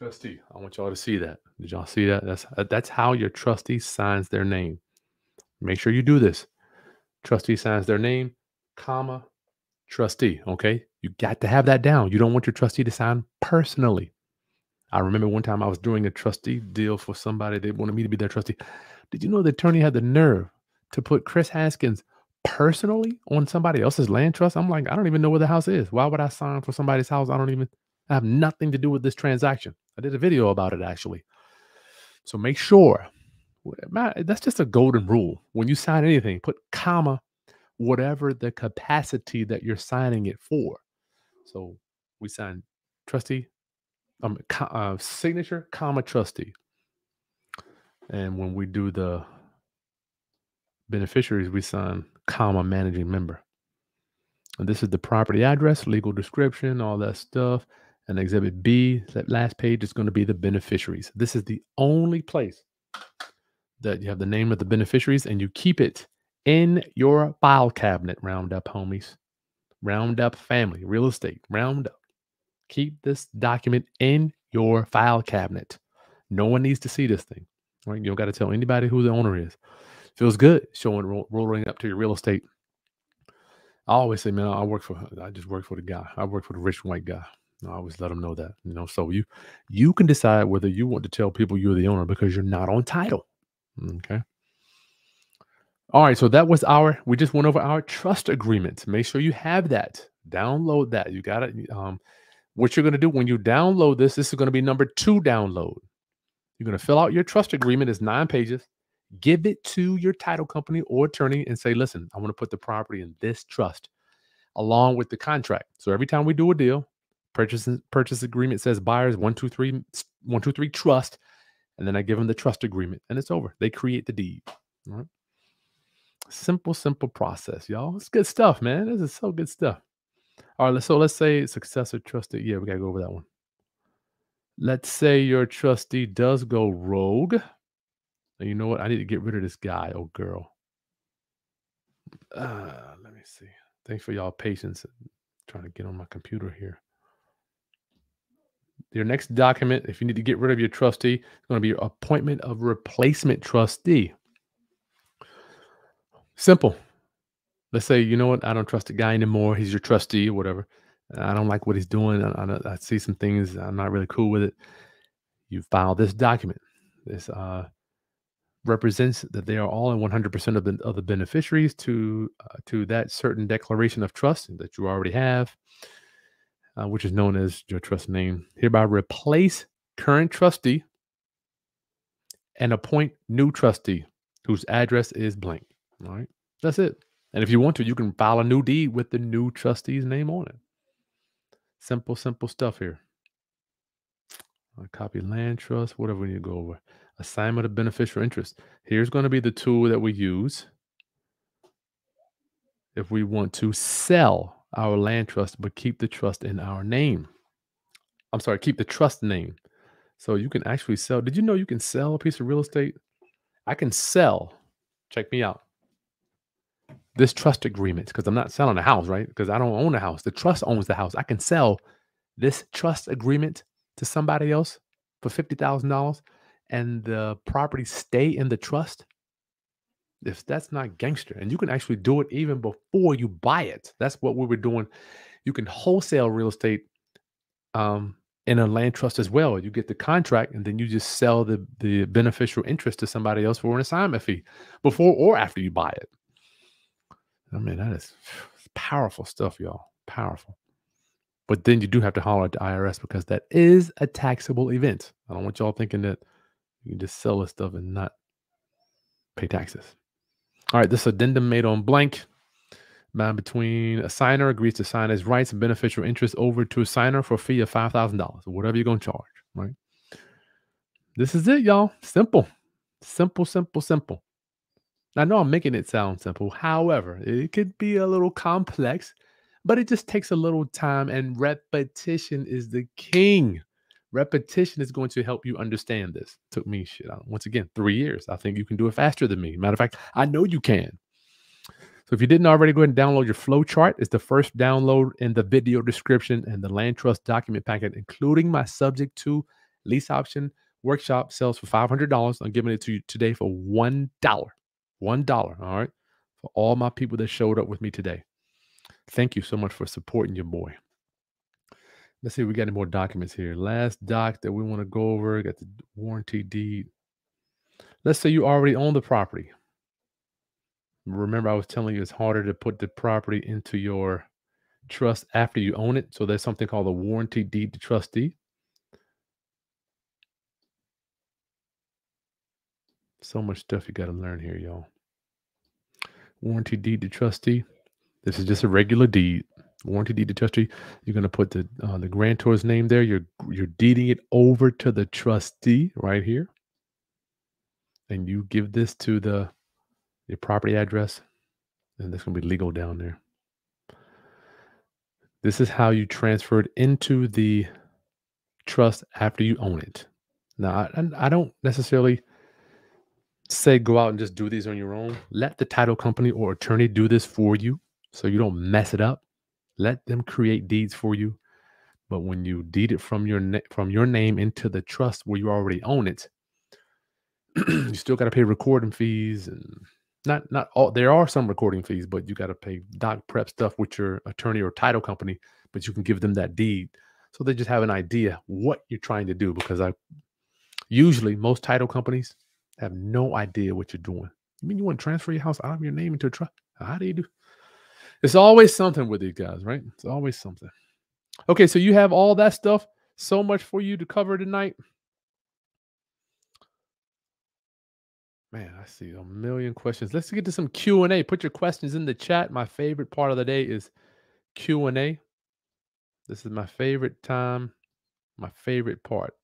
trustee. I want y'all to see that. Did y'all see that? That's uh, that's how your trustee signs their name. Make sure you do this. Trustee signs their name, comma trustee. Okay, you got to have that down. You don't want your trustee to sign personally. I remember one time I was doing a trustee deal for somebody. They wanted me to be their trustee. Did you know the attorney had the nerve to put Kris Haskins personally on somebody else's land trust, I'm like, I don't even know where the house is. Why would I sign for somebody's house? I don't even I have nothing to do with this transaction. I did a video about it actually. So make sure that's just a golden rule. When you sign anything, put comma whatever the capacity that you're signing it for. So we sign trustee, um, uh, signature, comma trustee. And when we do the beneficiaries, we sign comma managing member. And this is the property address, legal description, all that stuff. And exhibit B, that last page is going to be the beneficiaries. This is the only place that you have the name of the beneficiaries and you keep it in your file cabinet, Roundup homies. Roundup family, real estate, Roundup. Keep this document in your file cabinet. No one needs to see this thing. Right? You don't got to tell anybody who the owner is feels good showing rolling up to your real estate. I always say, man, I work for I just work for the guy. I work for the rich white guy. I always let them know that, you know. So you you can decide whether you want to tell people you're the owner because you're not on title. Okay. All right, so that was our we just went over our trust agreement. Make sure you have that. Download that. You got it. Um, what you're going to do when you download this, this is going to be number two download. You're going to fill out your trust agreement. It's nine pages give it to your title company or attorney and say, listen, I want to put the property in this trust along with the contract. So every time we do a deal, purchase purchase agreement says buyers one, two, three, one, two, three trust. And then I give them the trust agreement and it's over. They create the deed. All right. Simple, simple process, y'all. It's good stuff, man. This is so good stuff. All right, so let's say successor trustee. Yeah, we gotta go over that one. Let's say your trustee does go rogue And you know what? I need to get rid of this guy or girl. Uh, let me see. Thanks for y'all patience. trying to get on my computer here. Your next document, if you need to get rid of your trustee, it's going to be your appointment of replacement trustee. Simple. Let's say, you know what? I don't trust the guy anymore. He's your trustee or whatever. I don't like what he's doing. I, I, I see some things. I'm not really cool with it. You file this document, this uh, represents that they are all in 100% of the, of the beneficiaries to uh, to that certain declaration of trust that you already have, uh, which is known as your trust name. Hereby replace current trustee and appoint new trustee whose address is blank. All right, that's it. And if you want to, you can file a new deed with the new trustee's name on it. Simple, simple stuff here. I copy land trust, whatever we need to go over assignment of beneficial interest. Here's going to be the tool that we use if we want to sell our land trust, but keep the trust in our name. I'm sorry, keep the trust name. So you can actually sell. Did you know you can sell a piece of real estate? I can sell. Check me out. This trust agreement, because I'm not selling a house, right? Because I don't own a house. The trust owns the house. I can sell this trust agreement to somebody else for $50,000 and the property stay in the trust, if that's not gangster, and you can actually do it even before you buy it. That's what we were doing. You can wholesale real estate um, in a land trust as well. You get the contract, and then you just sell the the beneficial interest to somebody else for an assignment fee before or after you buy it. I mean, that is powerful stuff, y'all. Powerful. But then you do have to holler at the IRS because that is a taxable event. I don't want y'all thinking that you can just sell this stuff and not pay taxes. All right, this addendum made on blank. Man between a signer agrees to sign his rights and beneficial interest over to a signer for a fee of five thousand dollars, whatever you're gonna charge. Right. This is it, y'all. Simple, simple, simple, simple. I know I'm making it sound simple. However, it could be a little complex, but it just takes a little time, and repetition is the king. Repetition is going to help you understand this. Took me shit out. Once again, three years. I think you can do it faster than me. Matter of fact, I know you can. So if you didn't already, go ahead and download your flow chart. It's the first download in the video description and the land trust document packet, including my subject to lease option workshop sells for $500. I'm giving it to you today for $1. $1. All right. For all my people that showed up with me today. Thank you so much for supporting your boy. Let's see, we got any more documents here. Last doc that we want to go over, got the warranty deed. Let's say you already own the property. Remember, I was telling you it's harder to put the property into your trust after you own it. So there's something called a warranty deed to trustee. So much stuff you got to learn here, y'all. Warranty deed to trustee. This is just a regular deed warranty deed to trustee. You're going to put the uh, the grantor's name there. You're you're deeding it over to the trustee right here, and you give this to the your property address, and this going to be legal down there. This is how you transfer it into the trust after you own it. Now, I, I don't necessarily say go out and just do these on your own. Let the title company or attorney do this for you so you don't mess it up. Let them create deeds for you. But when you deed it from your na- from your name into the trust where you already own it, *clears throat* you still got to pay recording fees and not not all. There are some recording fees, but you got to pay doc prep stuff with your attorney or title company. But you can give them that deed, so they just have an idea what you're trying to do. Because I usually most title companies have no idea what you're doing. I mean, you want to transfer your house out of your name into a trust? How do you do? It's always something with these guys, right? It's always something. Okay, so you have all that stuff. So much for you to cover tonight. Man, I see a million questions. Let's get to some Q&A. Put your questions in the chat. My favorite part of the day is Q&A. This is my favorite time, my favorite part.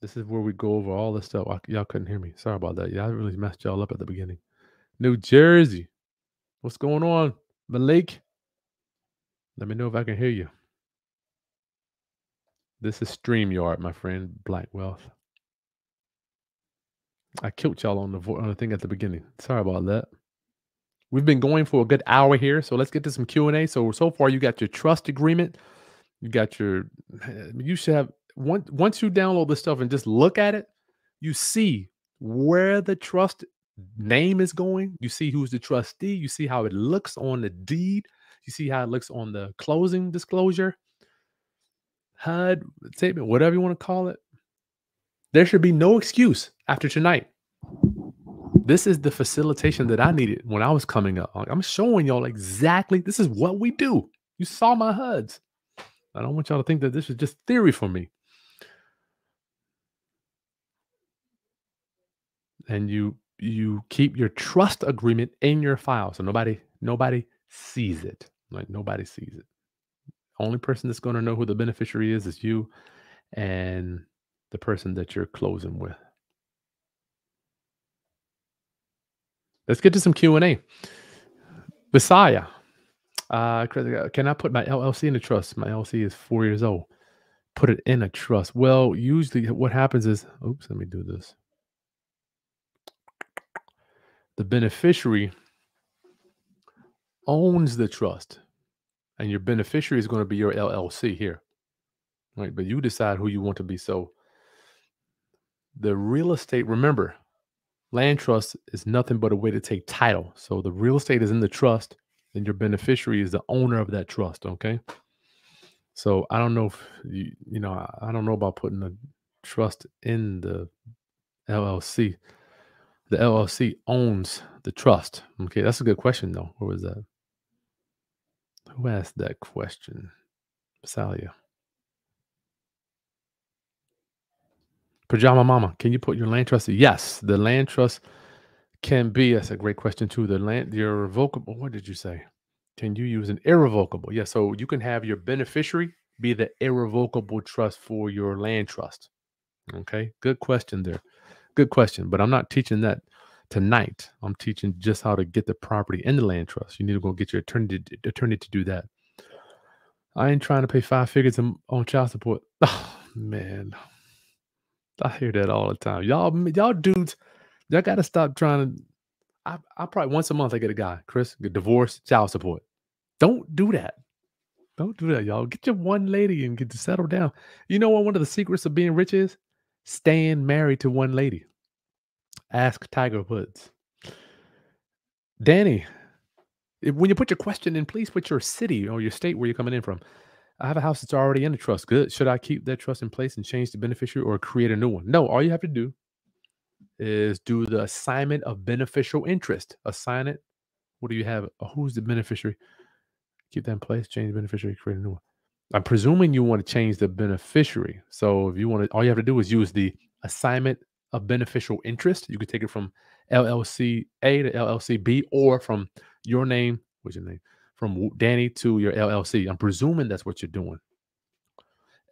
This is where we go over all the stuff. y'all couldn't hear me. Sorry about that. Y'all really messed y'all up at the beginning. New Jersey. What's going on? Malik, let me know if I can hear you. This is StreamYard, my friend, Black Wealth. I killed y'all on the, on the thing at the beginning. Sorry about that. We've been going for a good hour here, so let's get to some Q&A. So, so far you got your trust agreement. You got your, you should have, once, once you download this stuff and just look at it, you see where the trust name is going. You see who's the trustee. You see how it looks on the deed. You see how it looks on the closing disclosure, HUD statement, whatever you want to call it. There should be no excuse after tonight. This is the facilitation that I needed when I was coming up. I'm showing y'all exactly this is what we do. You saw my HUDs. I don't want y'all to think that this is just theory for me. And you you keep your trust agreement in your file so nobody nobody sees it like nobody sees it. Only person that's going to know who the beneficiary is is you and the person that you're closing with. Let's get to some q&a messiah. Uh, can i put my llc in a trust? My llc is four years old. Put it in a trust. Well usually what happens is oops let me do this the beneficiary owns the trust and your beneficiary is going to be your LLC here. Right? But you decide who you want to be. So the real estate, remember, land trust is nothing but a way to take title. So the real estate is in the trust and your beneficiary is the owner of that trust, okay? So I don't know if you you know, I don't know about putting a trust in the LLC the LLC owns the trust? Okay, that's a good question though. Where was that? Who asked that question? Salia. Pajama Mama, can you put your land trust? Yes, the land trust can be that's a great question too. The land your revocable, what did you say? Can you use an irrevocable? Yeah, so you can have your beneficiary be the irrevocable trust for your land trust. Okay, good question there. Good question, but I'm not teaching that tonight. I'm teaching just how to get the property in the land trust. You need to go get your attorney to, attorney to do that. I ain't trying to pay five figures on child support. *sighs* Oh man, I hear that all the time. Y'all, y'all dudes, y'all got to stop trying to. I, I probably once a month I get a guy, Kris, get divorce, child support. Don't do that. Don't do that, y'all. Get your one lady and get to settle down. You know what? One of the secrets of being rich is staying married to one lady. Ask Tiger Woods. Danny, when you put your question in, please put your city or your state where you're coming in from. I have a house that's already in a trust. Good. Should I keep that trust in place and change the beneficiary or create a new one? No, all you have to do is do the assignment of beneficial interest. Assign it. What do you have? Who's the beneficiary? Keep that in place, change the beneficiary, create a new one. I'm presuming you want to change the beneficiary. So if you want to, all you have to do is use the assignment of beneficial interest. You could take it from LLC A to LLC B or from your name, what's your name? From Danny to your LLC. I'm presuming that's what you're doing.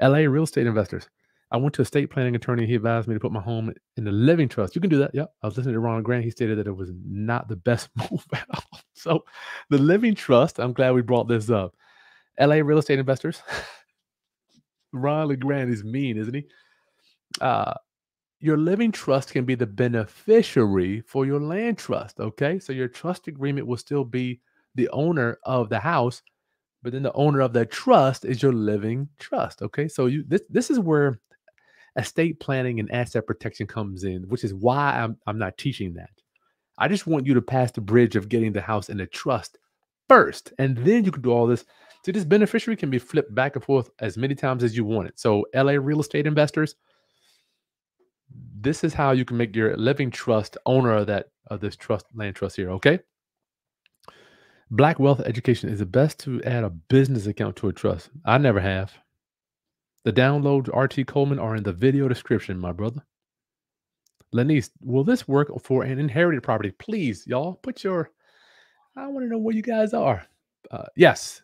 LA real estate investors. I went to a state planning attorney. He advised me to put my home in the living trust. You can do that. Yep. I was listening to Ronald Grant. He stated that it was not the best *laughs* move at all. So, the living trust, I'm glad we brought this up. LA real estate investors. Ronald Grant is mean, isn't he? Uh, your living trust can be the beneficiary for your land trust. Okay. So, your trust agreement will still be the owner of the house, but then the owner of the trust is your living trust. Okay. So, you this, this is where estate planning and asset protection comes in, which is why I'm, I'm not teaching that. I just want you to pass the bridge of getting the house in a trust first, and then you can do all this. So this beneficiary can be flipped back and forth as many times as you want it. So LA real estate investors, this is how you can make your living trust owner of that of this trust land trust here. Okay. Black wealth education is the best to add a business account to a trust. I never have. The downloads RT Coleman are in the video description, my brother. Lenice, will this work for an inherited property? Please, y'all, put your. I want to know where you guys are. Uh, yes.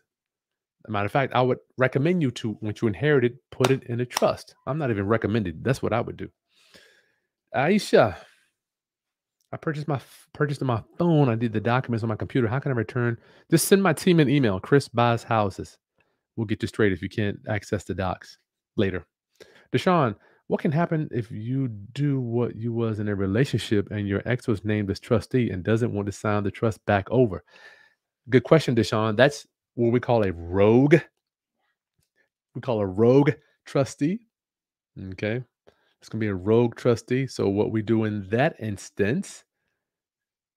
A matter of fact, I would recommend you to, once you inherit it, put it in a trust. I'm not even recommended. That's what I would do. Aisha, I purchased my purchased my phone. I did the documents on my computer. How can I return? Just send my team an email. Kris buys houses. We'll get you straight if you can't access the docs later. Deshaun, what can happen if you do what you was in a relationship and your ex was named as trustee and doesn't want to sign the trust back over? Good question, Deshaun. That's what we call a rogue. We call a rogue trustee. Okay. It's going to be a rogue trustee. So, what we do in that instance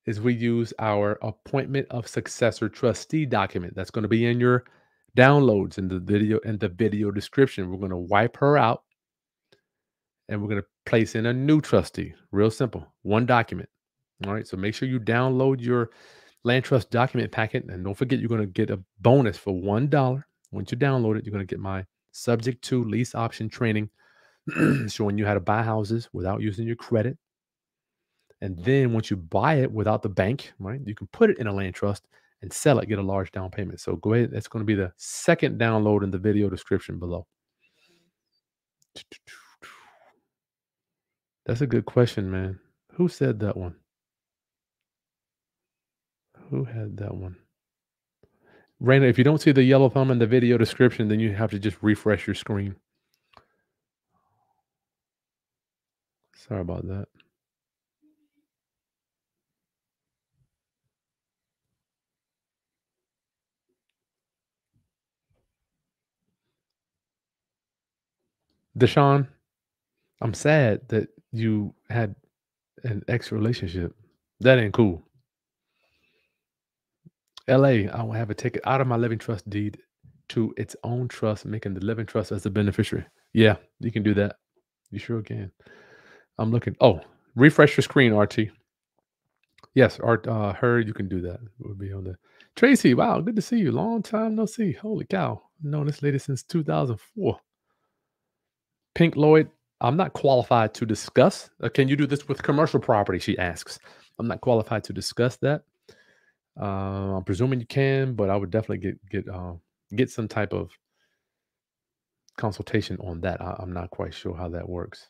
is we use our appointment of successor trustee document. That's going to be in your downloads in the video in the video description. We're going to wipe her out and we're going to place in a new trustee. Real simple. One document. All right. So make sure you download your land trust document packet and don't forget you're going to get a bonus for $1. Once you download it, you're going to get my subject to lease option training *clears throat* showing you how to buy houses without using your credit. And then once you buy it without the bank, right, you can put it in a land trust and sell it, get a large down payment. So go ahead. That's going to be the second download in the video description below. That's a good question, man. Who said that one? Who had that one? Raina, if you don't see the yellow thumb in the video description, then you have to just refresh your screen. Sorry about that. Deshaun, I'm sad that you had an ex relationship. That ain't cool. LA, I will have a ticket out of my living trust deed to its own trust, making the living trust as the beneficiary. Yeah, you can do that. You sure can. I'm looking. Oh, refresh your screen, RT. Yes, Art uh you can do that. We'll be on the Tracy. Wow, good to see you. Long time no see. Holy cow. Known this lady since 2004. Pink Lloyd, I'm not qualified to discuss. Uh, can you do this with commercial property? She asks. I'm not qualified to discuss that. Uh, I'm presuming you can, but I would definitely get get uh, get some type of consultation on that. I, I'm not quite sure how that works.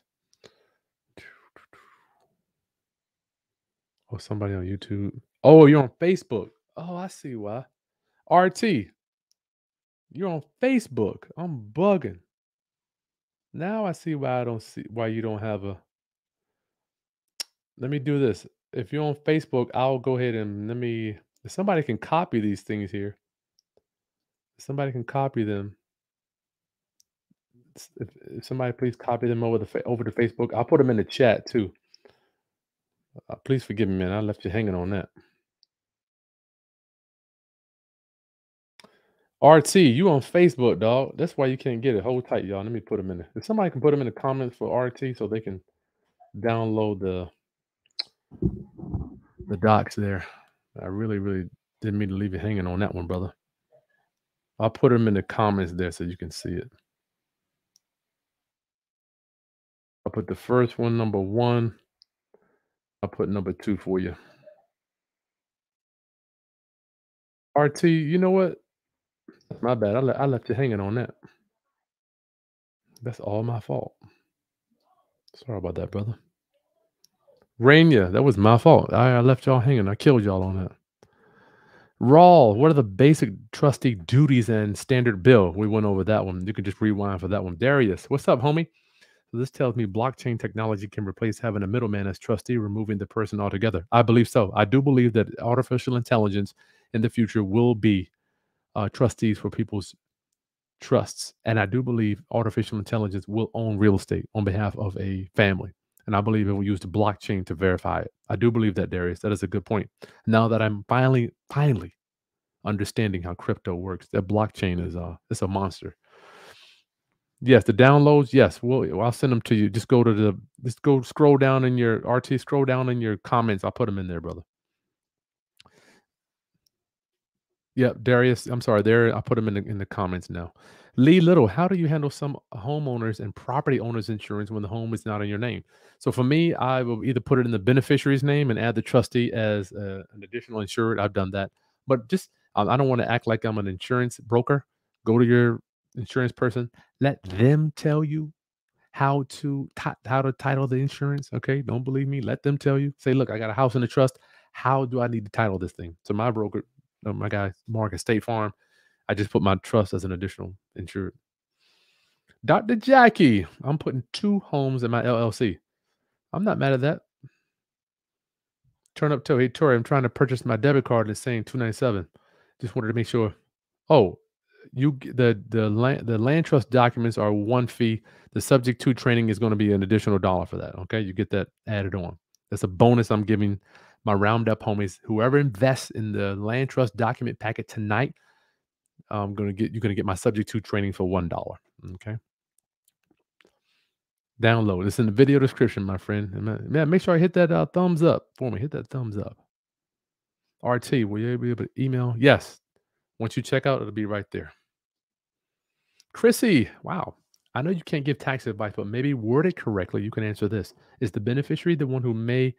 Oh, somebody on YouTube. Oh, you're on Facebook. Oh, I see why. RT, you're on Facebook. I'm bugging. Now I see why I don't see why you don't have a. Let me do this. If you're on Facebook, I'll go ahead and let me. If somebody can copy these things here, if somebody can copy them. If, if somebody please copy them over the over to Facebook, I'll put them in the chat too. Uh, please forgive me, man. I left you hanging on that. RT, you on Facebook, dog. That's why you can't get it. Hold tight, y'all. Let me put them in. If somebody can put them in the comments for RT so they can download the the docs there. I really, really didn't mean to leave you hanging on that one, brother. I'll put them in the comments there so you can see it. I'll put the first one, number one. I'll put number two for you. RT, you know what? My bad. I, le- I left you hanging on that. That's all my fault. Sorry about that, brother. Rainia, that was my fault. I, I left y'all hanging. I killed y'all on that. Raw, what are the basic trustee duties and standard bill? We went over that one. You can just rewind for that one. Darius, what's up, homie? So this tells me blockchain technology can replace having a middleman as trustee, removing the person altogether. I believe so. I do believe that artificial intelligence in the future will be uh, trustees for people's trusts, and I do believe artificial intelligence will own real estate on behalf of a family. And I believe it will use the blockchain to verify it. I do believe that, Darius. That is a good point. Now that I'm finally, finally understanding how crypto works, that blockchain is uh it's a monster. Yes, the downloads. Yes, we'll I'll send them to you. Just go to the just go scroll down in your RT, scroll down in your comments. I'll put them in there, brother. Yep, Darius. I'm sorry. There, I put them in the in the comments now. Lee Little, how do you handle some homeowners and property owners insurance when the home is not in your name? So for me, I will either put it in the beneficiary's name and add the trustee as uh, an additional insured. I've done that, but just I don't want to act like I'm an insurance broker. Go to your insurance person. Let them tell you how to ti- how to title the insurance. Okay, don't believe me. Let them tell you. Say, look, I got a house in the trust. How do I need to title this thing? So my broker, uh, my guy Mark at State Farm, I just put my trust as an additional insured. Dr. Jackie, I'm putting two homes in my LLC. I'm not mad at that. Turn up to Hey Tori, I'm trying to purchase my debit card. It's saying 297. Just wanted to make sure. Oh, you the the land the land trust documents are one fee. The subject to training is going to be an additional dollar for that. Okay, you get that added on. That's a bonus I'm giving my roundup homies. Whoever invests in the land trust document packet tonight, I'm gonna get you're gonna get my subject to training for one dollar. Okay. Download. It's in the video description, my friend. Man, make sure I hit that uh, thumbs up for me. Hit that thumbs up. RT, will you be able to email? Yes. Once you check out, it'll be right there. Chrissy, wow. I know you can't give tax advice, but maybe word it correctly. You can answer this. Is the beneficiary the one who may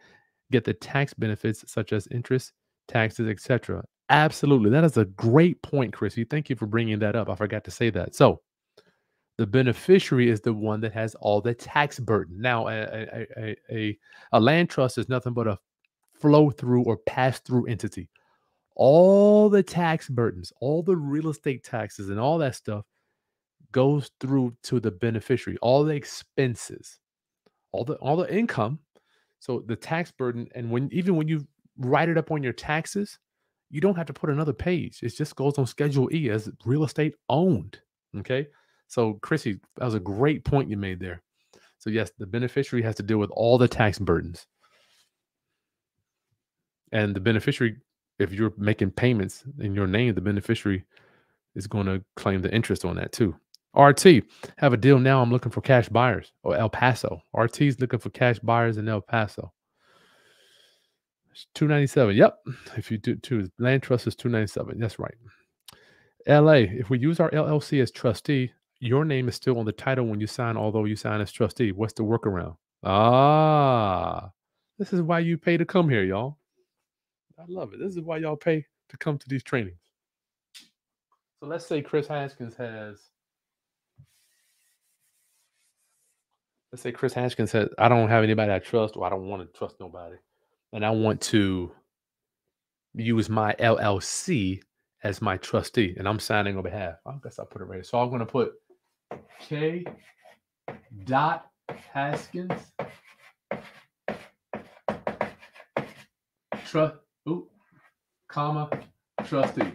get the tax benefits such as interest, taxes, etc.? Absolutely. That is a great point, Chrissy. Thank you for bringing that up. I forgot to say that. So, the beneficiary is the one that has all the tax burden. Now, a, a, a, a, land trust is nothing but a flow through or pass through entity. All the tax burdens, all the real estate taxes, and all that stuff goes through to the beneficiary. All the expenses, all the all the income. So the tax burden, and when even when you write it up on your taxes, you don't have to put another page. It just goes on Schedule E as real estate owned. Okay. So, Chrissy, that was a great point you made there. So, yes, the beneficiary has to deal with all the tax burdens. And the beneficiary, if you're making payments in your name, the beneficiary is going to claim the interest on that too. RT, have a deal now. I'm looking for cash buyers or El Paso. RT's looking for cash buyers in El Paso. It's 297. Yep. If you do two, land trust is 297. That's right. LA, if we use our LLC as trustee, your name is still on the title when you sign, although you sign as trustee. What's the workaround? Ah, This is why you pay to come here, y'all. I love it. This is why y'all pay to come to these trainings. So let's say Kris Haskins has. Let's say Kris Haskins says, I don't have anybody I trust, or I don't want to trust nobody. And I want to use my LLC as my trustee, and I'm signing on behalf. I guess I'll put it right. So I'm going to put K. Dot Haskins. Trust. Ooh, comma trustee.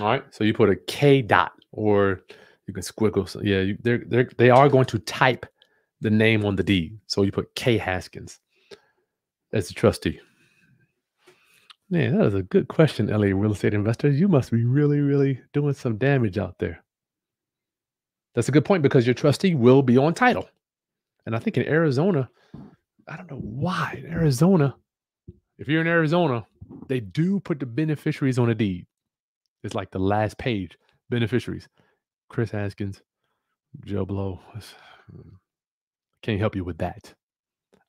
All right. So you put a K dot, or you can squiggle. So yeah, you, they're they're they are going to type the name on the deed. So you put K Haskins as the trustee. Man, that is a good question, LA real estate investors. You must be really, really doing some damage out there. That's a good point because your trustee will be on title. And I think in Arizona, I don't know why, in Arizona, if you're in Arizona, they do put the beneficiaries on a deed. It's like the last page beneficiaries. Kris Haskins, Joe Blow. Can't help you with that.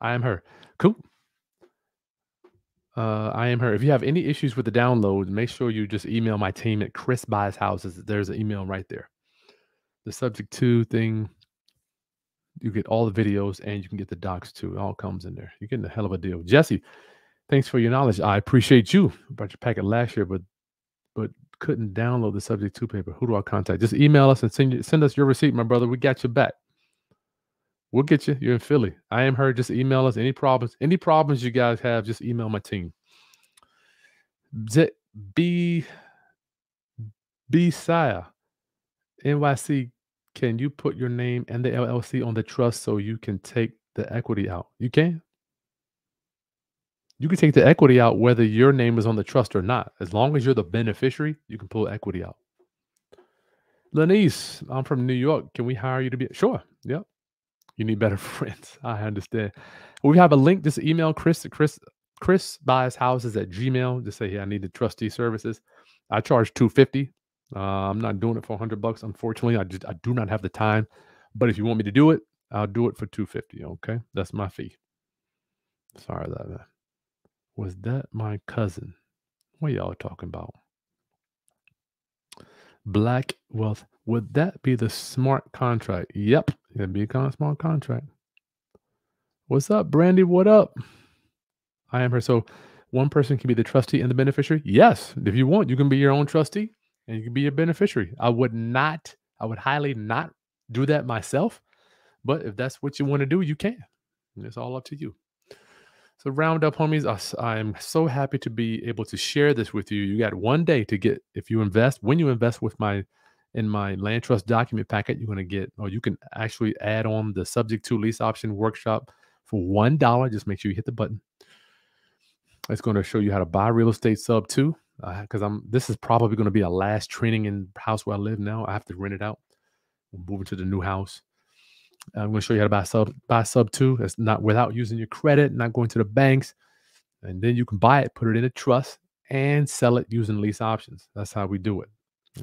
I am her. Cool. Uh, I am her. If you have any issues with the download, make sure you just email my team at Kris Buys Houses. There's an email right there. The subject to thing, you get all the videos and you can get the docs too. It all comes in there. You're getting a hell of a deal. Jesse, thanks for your knowledge. I appreciate you. I brought your packet last year, but but couldn't download the subject to paper. Who do I contact? Just email us and send you, send us your receipt, my brother. We got you back. We'll get you. You're in Philly. I am her. Just email us any problems. Any problems you guys have, just email my team. Z- B B Saya NYC. Can you put your name and the LLC on the trust so you can take the equity out? You can. You can take the equity out whether your name is on the trust or not. As long as you're the beneficiary, you can pull equity out. Lenice, I'm from New York. Can we hire you to be? Sure. Yep. You need better *laughs* friends. I understand. We have a link. Just email Kris. Kris. Kris buys houses at Gmail. Just say, "Hey, I need the trustee services." I charge two fifty. Uh, I'm not doing it for hundred bucks. Unfortunately, I just I do not have the time. But if you want me to do it, I'll do it for two fifty. Okay, that's my fee. Sorry about that. Was that my cousin? What y'all talking about? Black wealth. Would that be the smart contract? Yep. It'd be a of smart contract. What's up, Brandy? What up? I am her. So one person can be the trustee and the beneficiary? Yes. If you want, you can be your own trustee and you can be a beneficiary. I would not, I would highly not do that myself. But if that's what you want to do, you can. It's all up to you. So round up, homies. I am so happy to be able to share this with you. You got one day to get if you invest. When you invest with my in my land trust document packet, you're going to get, or you can actually add on the subject to lease option workshop for one dollar. Just make sure you hit the button. It's going to show you how to buy real estate sub two. Because uh, I'm this is probably going to be a last training in house where I live now. I have to rent it out. I'm moving to the new house. I'm going to show you how to buy sub buy sub two. It's not without using your credit, not going to the banks, and then you can buy it, put it in a trust, and sell it using lease options. That's how we do it.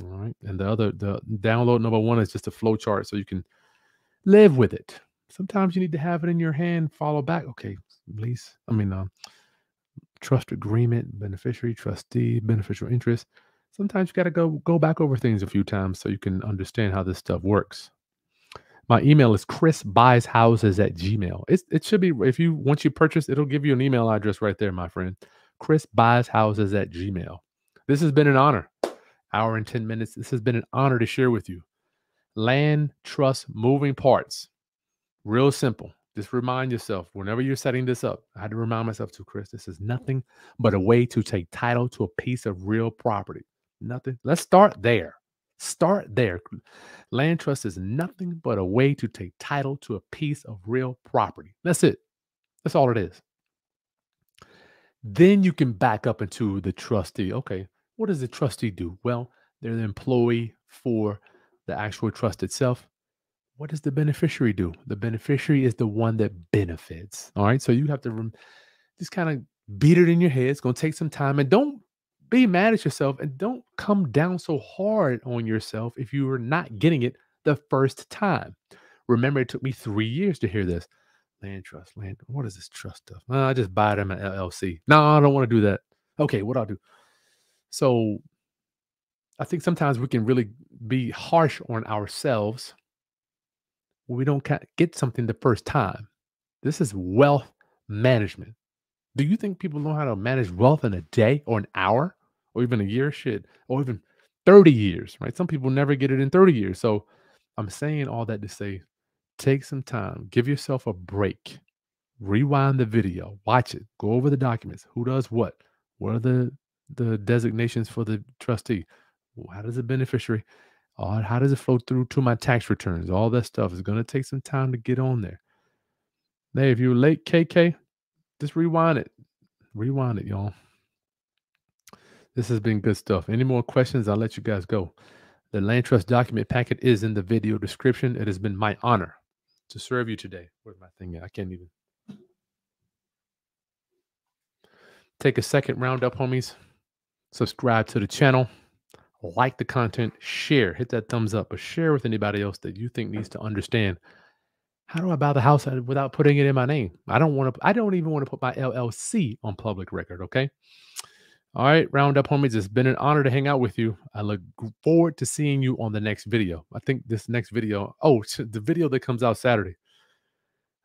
All right. And the other the download number one is just a flow chart so you can live with it. Sometimes you need to have it in your hand, follow back. Okay, lease. I mean, uh, trust agreement, beneficiary, trustee, beneficial interest. Sometimes you got to go go back over things a few times so you can understand how this stuff works. My email is Kris buys houses at Gmail. It, it should be if you once you purchase, it'll give you an email address right there, my friend. Kris buys houses at Gmail. This has been an honor. Hour and 10 minutes. This has been an honor to share with you. Land, trust, moving parts. Real simple. Just remind yourself whenever you're setting this up. I had to remind myself too, Kris, this is nothing but a way to take title to a piece of real property. Nothing. Let's start there. Start there. Land trust is nothing but a way to take title to a piece of real property. That's it. That's all it is. Then you can back up into the trustee. Okay, what does the trustee do? Well, they're the employee for the actual trust itself. What does the beneficiary do? The beneficiary is the one that benefits. All right, so you have to just kind of beat it in your head. It's going to take some time, and don't be mad at yourself and don't come down so hard on yourself if you are not getting it the first time. Remember, it took me three years to hear this. Land trust, land. What is this trust stuff? I just buy them at LLC. No, I don't want to do that. Okay, what I'll do. So I think sometimes we can really be harsh on ourselves when we don't get something the first time. This is wealth management. Do you think people know how to manage wealth in a day or an hour or even a year? Shit, or even 30 years, right? Some people never get it in 30 years. So I'm saying all that to say take some time, give yourself a break, rewind the video, watch it, go over the documents. Who does what? What are the the designations for the trustee? How does the beneficiary? Uh, how does it flow through to my tax returns? All that stuff is going to take some time to get on there. Hey, if you're late, KK, just rewind it. Rewind it, y'all. This has been good stuff. Any more questions? I'll let you guys go. The land trust document packet is in the video description. It has been my honor to serve you today. Where's my thing? I can't even. Take a second, round up, homies. Subscribe to the channel, like the content, share, hit that thumbs up, or share with anybody else that you think needs to understand. How do I buy the house without putting it in my name? I don't want to. I don't even want to put my LLC on public record. Okay. All right, roundup homies, it's been an honor to hang out with you. I look forward to seeing you on the next video. I think this next video, oh, the video that comes out Saturday.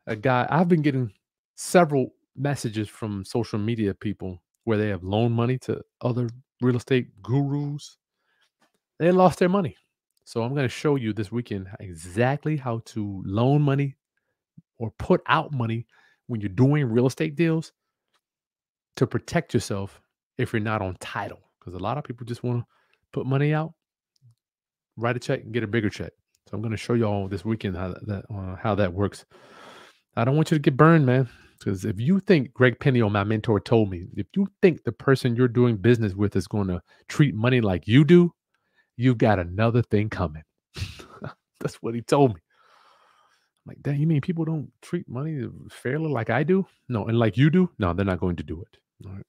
A guy, I've been getting several messages from social media people where they have loaned money to other real estate gurus. They lost their money. So I'm going to show you this weekend exactly how to loan money or put out money when you're doing real estate deals to protect yourself if you're not on title because a lot of people just want to put money out, write a check, and get a bigger check. So I'm going to show you all this weekend how that uh, how that works. I don't want you to get burned, man. Because if you think Greg Penny, or my mentor, told me, if you think the person you're doing business with is going to treat money like you do, you've got another thing coming. *laughs* That's what he told me. I'm like, damn, you mean people don't treat money fairly like I do? No, and like you do? No, they're not going to do it. All right.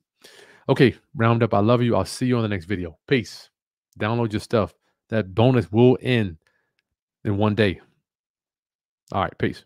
Okay, roundup. I love you. I'll see you on the next video. Peace. Download your stuff. That bonus will end in one day. All right, peace.